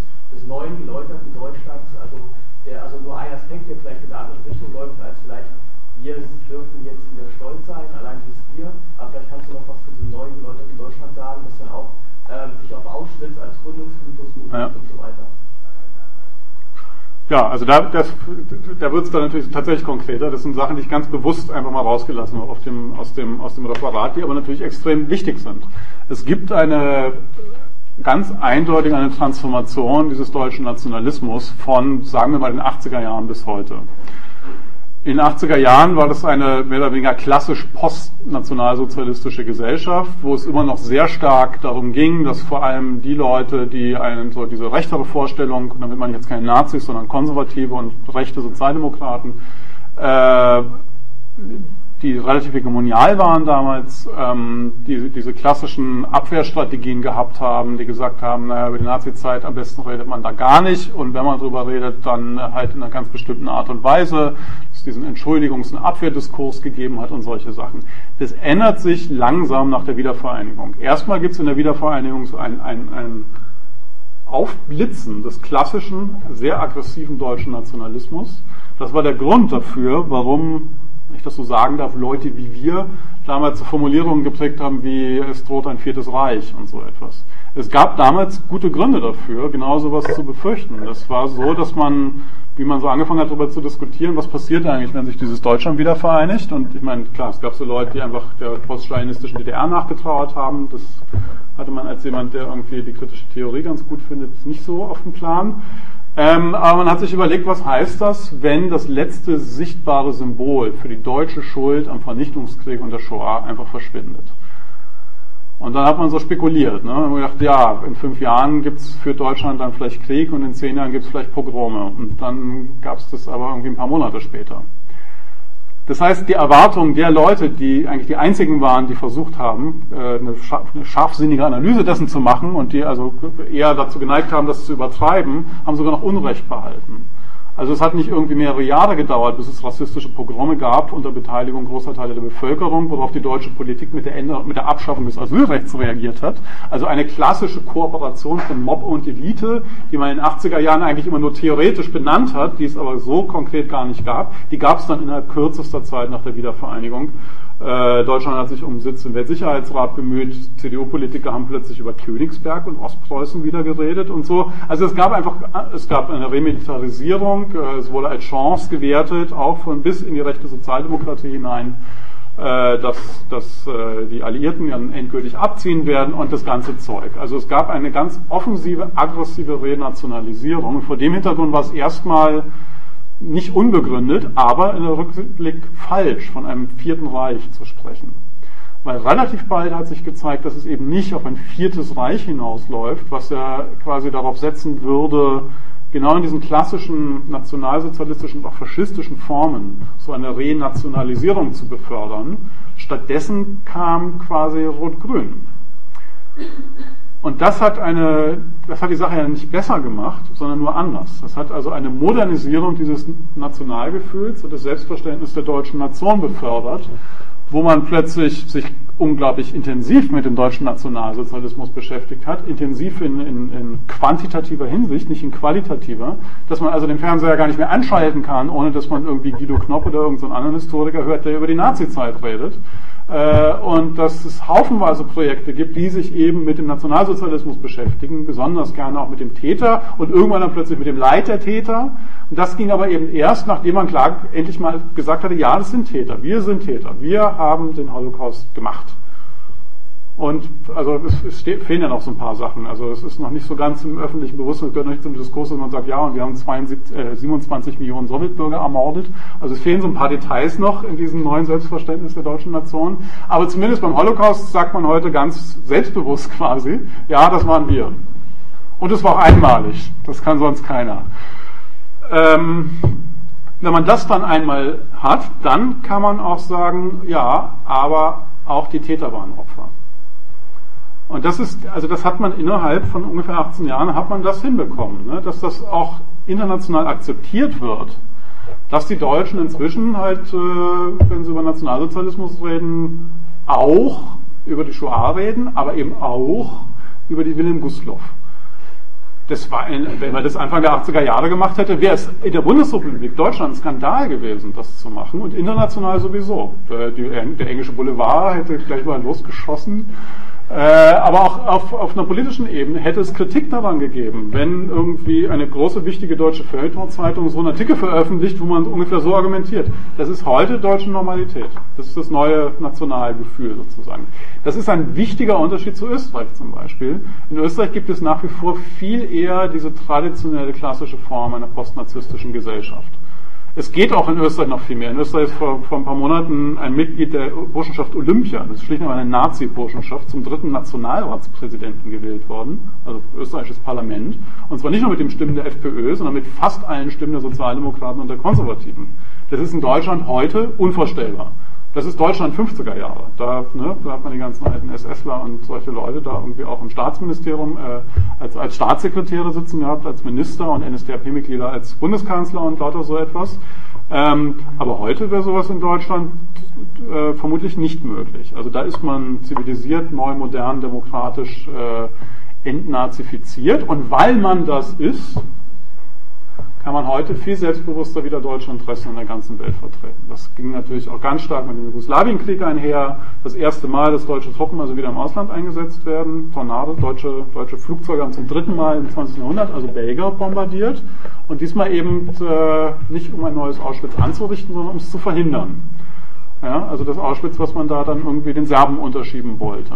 neuen geläuterten Deutschlands, also der also nur ein Aspekt, der vielleicht in eine andere Richtung läuft, als vielleicht wir dürfen jetzt wieder stolz sein, allein dieses Wir, aber vielleicht kannst du noch was zu diesem neuen geläuterten Deutschland sagen, das dann auch ähm, sich auf Auschwitz als Gründungsmythos ja. und so weiter. Ja, also da, das, da wird es dann natürlich tatsächlich konkreter. Das sind Sachen, die ich ganz bewusst einfach mal rausgelassen habe dem, aus, dem, aus dem Referat, die aber natürlich extrem wichtig sind. Es gibt eine ganz eindeutig eine Transformation dieses deutschen Nationalismus von, sagen wir mal, den 80er Jahren bis heute. In den 80er Jahren war das eine mehr oder weniger klassisch postnationalsozialistische Gesellschaft, wo es immer noch sehr stark darum ging, dass vor allem die Leute, die eine, so diese rechtere Vorstellung, damit man jetzt keine Nazis, sondern konservative und rechte Sozialdemokraten, äh, die relativ hegemonial waren damals, ähm, die diese klassischen Abwehrstrategien gehabt haben, die gesagt haben, naja, über die Nazi-Zeit am besten redet man da gar nicht und wenn man darüber redet, dann halt in einer ganz bestimmten Art und Weise, dass es diesen Entschuldigungs- und Abwehrdiskurs gegeben hat und solche Sachen. Das ändert sich langsam nach der Wiedervereinigung. Erstmal gibt es in der Wiedervereinigung so ein, ein, ein Aufblitzen des klassischen, sehr aggressiven deutschen Nationalismus. Das war der Grund dafür, warum wenn ich das so sagen darf, Leute wie wir damals Formulierungen geprägt haben wie es droht ein viertes Reich und so etwas. Es gab damals gute Gründe dafür, genau sowas zu befürchten. Das war so, dass man, wie man so angefangen hat, darüber zu diskutieren, was passiert eigentlich, wenn sich dieses Deutschland wieder vereinigt. Und ich meine, klar, es gab so Leute, die einfach der poststalinistischen DDR nachgetrauert haben. Das hatte man als jemand, der irgendwie die kritische Theorie ganz gut findet, nicht so auf dem Plan. Ähm, aber man hat sich überlegt, was heißt das, wenn das letzte sichtbare Symbol für die deutsche Schuld am Vernichtungskrieg und der Shoah einfach verschwindet. Und dann hat man so spekuliert. Ne? Man gedacht, ja, in fünf Jahren gibt es für Deutschland dann vielleicht Krieg und in zehn Jahren gibt es vielleicht Pogrome. Und dann gab es das aber irgendwie ein paar Monate später. Das heißt, die Erwartungen der Leute, die eigentlich die einzigen waren, die versucht haben, äh, eine scharfsinnige Analyse dessen zu machen und die also eher dazu geneigt haben, das zu übertreiben, haben sogar noch Unrecht behalten. Also es hat nicht irgendwie mehrere Jahre gedauert, bis es rassistische Programme gab unter Beteiligung großer Teile der Bevölkerung, worauf die deutsche Politik mit der, Änderung, mit der Abschaffung des Asylrechts reagiert hat. Also eine klassische Kooperation von Mob und Elite, die man in den 80er Jahren eigentlich immer nur theoretisch benannt hat, die es aber so konkret gar nicht gab. Die gab es dann innerhalb kürzester Zeit nach der Wiedervereinigung. Äh, Deutschland hat sich um Sitz im Weltsicherheitsrat bemüht. CDU-Politiker haben plötzlich über Königsberg und Ostpreußen wieder geredet und so. Also es gab einfach, es gab eine Remilitarisierung. Äh, es wurde als Chance gewertet, auch von bis in die rechte Sozialdemokratie hinein, äh, dass, dass die Alliierten dann endgültig abziehen werden und das ganze Zeug. Also es gab eine ganz offensive, aggressive Renationalisierung. Und vor dem Hintergrund war es erstmal nicht unbegründet, aber in der Rückblick falsch, von einem vierten Reich zu sprechen. Weil relativ bald hat sich gezeigt, dass es eben nicht auf ein viertes Reich hinausläuft, was ja quasi darauf setzen würde, genau in diesen klassischen nationalsozialistischen und auch faschistischen Formen so eine Renationalisierung zu befördern. Stattdessen kam quasi Rot-Grün. Und das hat, eine, das hat die Sache ja nicht besser gemacht, sondern nur anders. Das hat also eine Modernisierung dieses Nationalgefühls und des Selbstverständnisses der deutschen Nation befördert, wo man plötzlich sich unglaublich intensiv mit dem deutschen Nationalsozialismus beschäftigt hat, intensiv in, in, in, quantitativer Hinsicht, nicht in qualitativer, dass man also den Fernseher gar nicht mehr anschalten kann, ohne dass man irgendwie Guido Knopp oder irgendeinen anderen Historiker hört, der über die Nazizeit redet. Äh, und dass es haufenweise Projekte gibt, die sich eben mit dem Nationalsozialismus beschäftigen, besonders gerne auch mit dem Täter und irgendwann dann plötzlich mit dem Leid der Täter. Und das ging aber eben erst, nachdem man klar endlich mal gesagt hatte, ja, das sind Täter, wir sind Täter, wir haben den Holocaust gemacht. Und also es, steht, fehlen ja noch so ein paar Sachen. Also es ist noch nicht so ganz im öffentlichen Bewusstsein, es gehört noch nicht zum Diskurs, dass man sagt, ja, und wir haben 72, äh, 27 Millionen Sowjetbürger ermordet. Also es fehlen so ein paar Details noch in diesem neuen Selbstverständnis der deutschen Nation. Aber zumindest beim Holocaust sagt man heute ganz selbstbewusst quasi, ja, das waren wir. Und es war auch einmalig. Das kann sonst keiner. Ähm, wenn man das dann einmal hat, dann kann man auch sagen, ja, aber auch die Täter waren Opfer. Und das ist, also das hat man innerhalb von ungefähr 18 Jahren hat man das hinbekommen, ne? dass das auch international akzeptiert wird, dass die Deutschen inzwischen halt, äh, wenn sie über Nationalsozialismus reden, auch über die Shoah reden, aber eben auch über die Wilhelm Gustloff. Das war ein, wenn man das Anfang der 80er Jahre gemacht hätte, wäre es in der Bundesrepublik Deutschland ein Skandal gewesen, das zu machen und international sowieso. Der, der englische Boulevard hätte gleich mal losgeschossen aber auch auf, auf einer politischen Ebene hätte es Kritik daran gegeben, wenn irgendwie eine große, wichtige deutsche Feuilleton-Zeitung so einen Artikel veröffentlicht, wo man ungefähr so argumentiert. Das ist heute deutsche Normalität. Das ist das neue Nationalgefühl sozusagen. Das ist ein wichtiger Unterschied zu Österreich zum Beispiel. In Österreich gibt es nach wie vor viel eher diese traditionelle klassische Form einer postnarzisstischen Gesellschaft. Es geht auch in Österreich noch viel mehr. In Österreich ist vor, vor ein paar Monaten ein Mitglied der Burschenschaft Olympia, das ist schlicht und eine Nazi-Burschenschaft, zum dritten Nationalratspräsidenten gewählt worden, also österreichisches Parlament. Und zwar nicht nur mit den Stimmen der FPÖ, sondern mit fast allen Stimmen der Sozialdemokraten und der Konservativen. Das ist in Deutschland heute unvorstellbar. Das ist Deutschland 50er Jahre. Da, ne, da hat man die ganzen alten SSler und solche Leute da irgendwie auch im Staatsministerium äh, als, als Staatssekretäre sitzen gehabt, als Minister und NSDAP-Mitglieder als Bundeskanzler und lauter so etwas. Ähm, aber heute wäre sowas in Deutschland äh, vermutlich nicht möglich. Also da ist man zivilisiert, neu, modern, demokratisch äh, entnazifiziert. Und weil man das ist, kann man heute viel selbstbewusster wieder deutsche Interessen in der ganzen Welt vertreten. Das ging natürlich auch ganz stark mit dem Jugoslawienkrieg einher. Das erste Mal, dass deutsche Truppen also wieder im Ausland eingesetzt werden. Tornado, deutsche, deutsche Flugzeuge haben zum dritten Mal im 20. Jahrhundert, also Belgier, bombardiert. Und diesmal eben äh, nicht um ein neues Auschwitz anzurichten, sondern um es zu verhindern. Ja, also das Auschwitz, was man da dann irgendwie den Serben unterschieben wollte.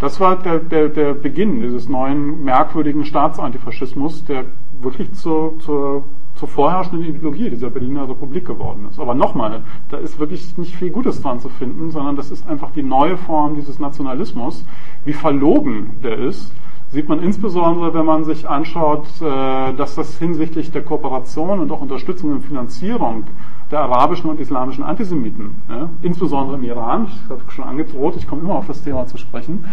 Das war der, der, der Beginn dieses neuen merkwürdigen Staatsantifaschismus, der wirklich zur, zur, zur vorherrschenden Ideologie dieser Berliner Republik geworden ist. Aber nochmal, da ist wirklich nicht viel Gutes dran zu finden, sondern das ist einfach die neue Form dieses Nationalismus. Wie verlogen der ist, sieht man insbesondere, wenn man sich anschaut, äh, dass das hinsichtlich der Kooperation und auch Unterstützung und Finanzierung der arabischen und islamischen Antisemiten, insbesondere im Iran, ich habe schon angedroht, ich komme immer auf das Thema zu sprechen,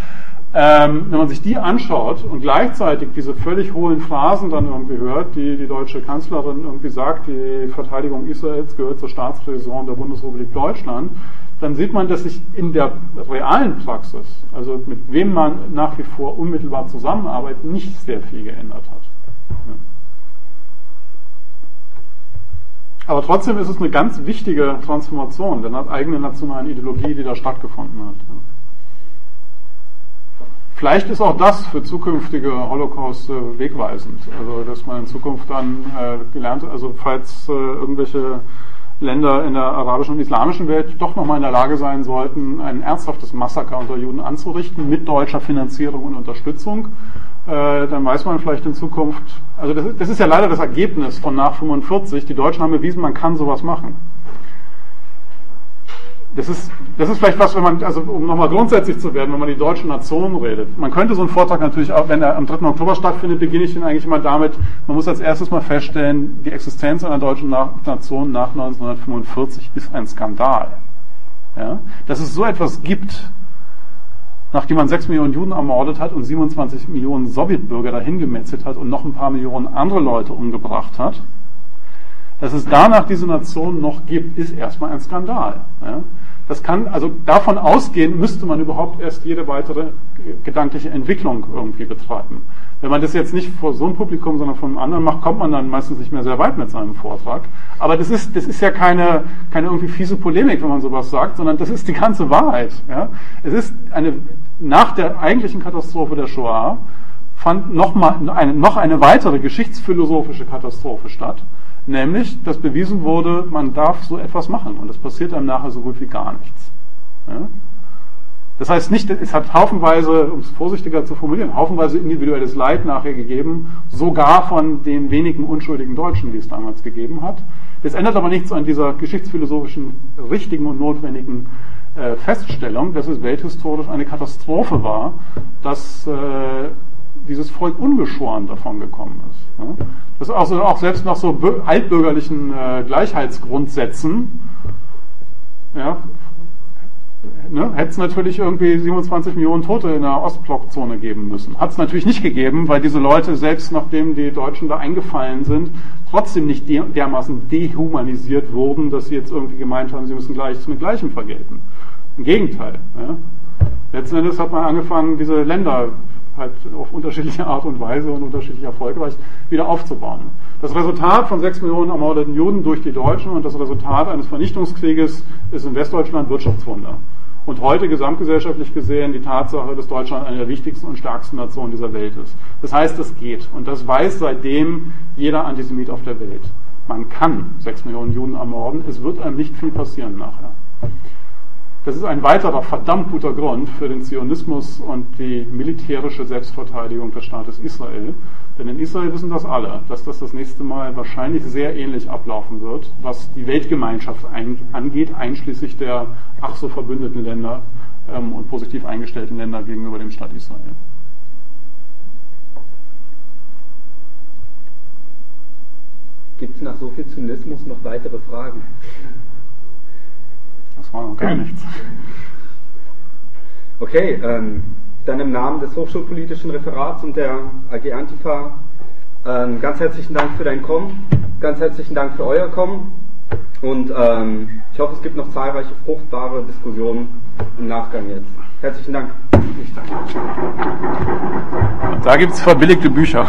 ähm, wenn man sich die anschaut und gleichzeitig diese völlig hohlen Phrasen dann irgendwie hört, die die deutsche Kanzlerin irgendwie sagt, die Verteidigung Israels gehört zur Staatsräson der Bundesrepublik Deutschland, dann sieht man, dass sich in der realen Praxis, also mit wem man nach wie vor unmittelbar zusammenarbeitet, nicht sehr viel geändert hat. Ja. Aber trotzdem ist es eine ganz wichtige Transformation der eigenen nationalen Ideologie, die da stattgefunden hat. Vielleicht ist auch das für zukünftige Holocaust äh, wegweisend. Also, dass man in Zukunft dann äh, gelernt, also falls äh, irgendwelche Länder in der arabischen und islamischen Welt doch nochmal in der Lage sein sollten, ein ernsthaftes Massaker unter Juden anzurichten, mit deutscher Finanzierung und Unterstützung, äh, dann weiß man vielleicht in Zukunft, also das, das ist ja leider das Ergebnis von nach 45, die Deutschen haben bewiesen, man kann sowas machen das ist, das ist vielleicht was, wenn man, also um nochmal grundsätzlich zu werden, wenn man die deutsche Nation redet. Man könnte so einen Vortrag natürlich auch, wenn er am 3. Oktober stattfindet, beginne ich den eigentlich immer damit, man muss als erstes mal feststellen, die Existenz einer deutschen Nation nach 1945 ist ein Skandal. Ja? Dass es so etwas gibt, nachdem man 6 Millionen Juden ermordet hat und 27 Millionen Sowjetbürger dahingemetzelt hat und noch ein paar Millionen andere Leute umgebracht hat, dass es danach diese Nation noch gibt, ist erstmal ein Skandal. Ja? Das kann, also davon ausgehen, müsste man überhaupt erst jede weitere gedankliche Entwicklung irgendwie betreiben. Wenn man das jetzt nicht vor so einem Publikum, sondern von einem anderen macht, kommt man dann meistens nicht mehr sehr weit mit seinem Vortrag. Aber das ist, das ist ja keine, keine irgendwie fiese Polemik, wenn man sowas sagt, sondern das ist die ganze Wahrheit. Ja? Es ist eine, nach der eigentlichen Katastrophe der Shoah fand noch, mal eine, noch eine weitere geschichtsphilosophische Katastrophe statt Nämlich, dass bewiesen wurde, man darf so etwas machen und es passiert einem nachher so gut wie gar nichts. Ja? Das heißt nicht, es hat haufenweise, um es vorsichtiger zu formulieren, haufenweise individuelles Leid nachher gegeben, sogar von den wenigen unschuldigen Deutschen, die es damals gegeben hat. Das ändert aber nichts an dieser geschichtsphilosophischen richtigen und notwendigen äh, Feststellung, dass es welthistorisch eine Katastrophe war, dass äh, dieses Volk ungeschoren davon gekommen ist. Ja? Das ist auch, so, auch selbst nach so altbürgerlichen äh, Gleichheitsgrundsätzen, ja, ne, hätte es natürlich irgendwie 27 Millionen Tote in der Ostblockzone geben müssen. Hat es natürlich nicht gegeben, weil diese Leute, selbst nachdem die Deutschen da eingefallen sind, trotzdem nicht de dermaßen dehumanisiert wurden, dass sie jetzt irgendwie gemeint haben, sie müssen Gleiches mit Gleichem vergelten. Im Gegenteil. Ja. Letzten Endes hat man angefangen, diese Länder halt auf unterschiedliche Art und Weise und unterschiedlich erfolgreich wieder aufzubauen. Das Resultat von sechs Millionen ermordeten Juden durch die Deutschen und das Resultat eines Vernichtungskrieges ist in Westdeutschland Wirtschaftswunder. Und heute gesamtgesellschaftlich gesehen die Tatsache, dass Deutschland eine der wichtigsten und stärksten Nationen dieser Welt ist. Das heißt, es geht. Und das weiß seitdem jeder Antisemit auf der Welt. Man kann sechs Millionen Juden ermorden. Es wird einem nicht viel passieren nachher. Das ist ein weiterer verdammt guter Grund für den Zionismus und die militärische Selbstverteidigung des Staates Israel. Denn in Israel wissen das alle, dass das das nächste Mal wahrscheinlich sehr ähnlich ablaufen wird, was die Weltgemeinschaft angeht, einschließlich der ach so verbündeten Länder ähm, und positiv eingestellten Länder gegenüber dem Staat Israel. Gibt es nach so viel Zynismus noch weitere Fragen? Das war noch gar nichts. Okay, ähm, dann im Namen des Hochschulpolitischen Referats und der AG Antifa ähm, ganz herzlichen Dank für dein Kommen, ganz herzlichen Dank für euer Kommen und ähm, ich hoffe, es gibt noch zahlreiche fruchtbare Diskussionen im Nachgang jetzt. Herzlichen Dank. Und da gibt es verbilligte Bücher.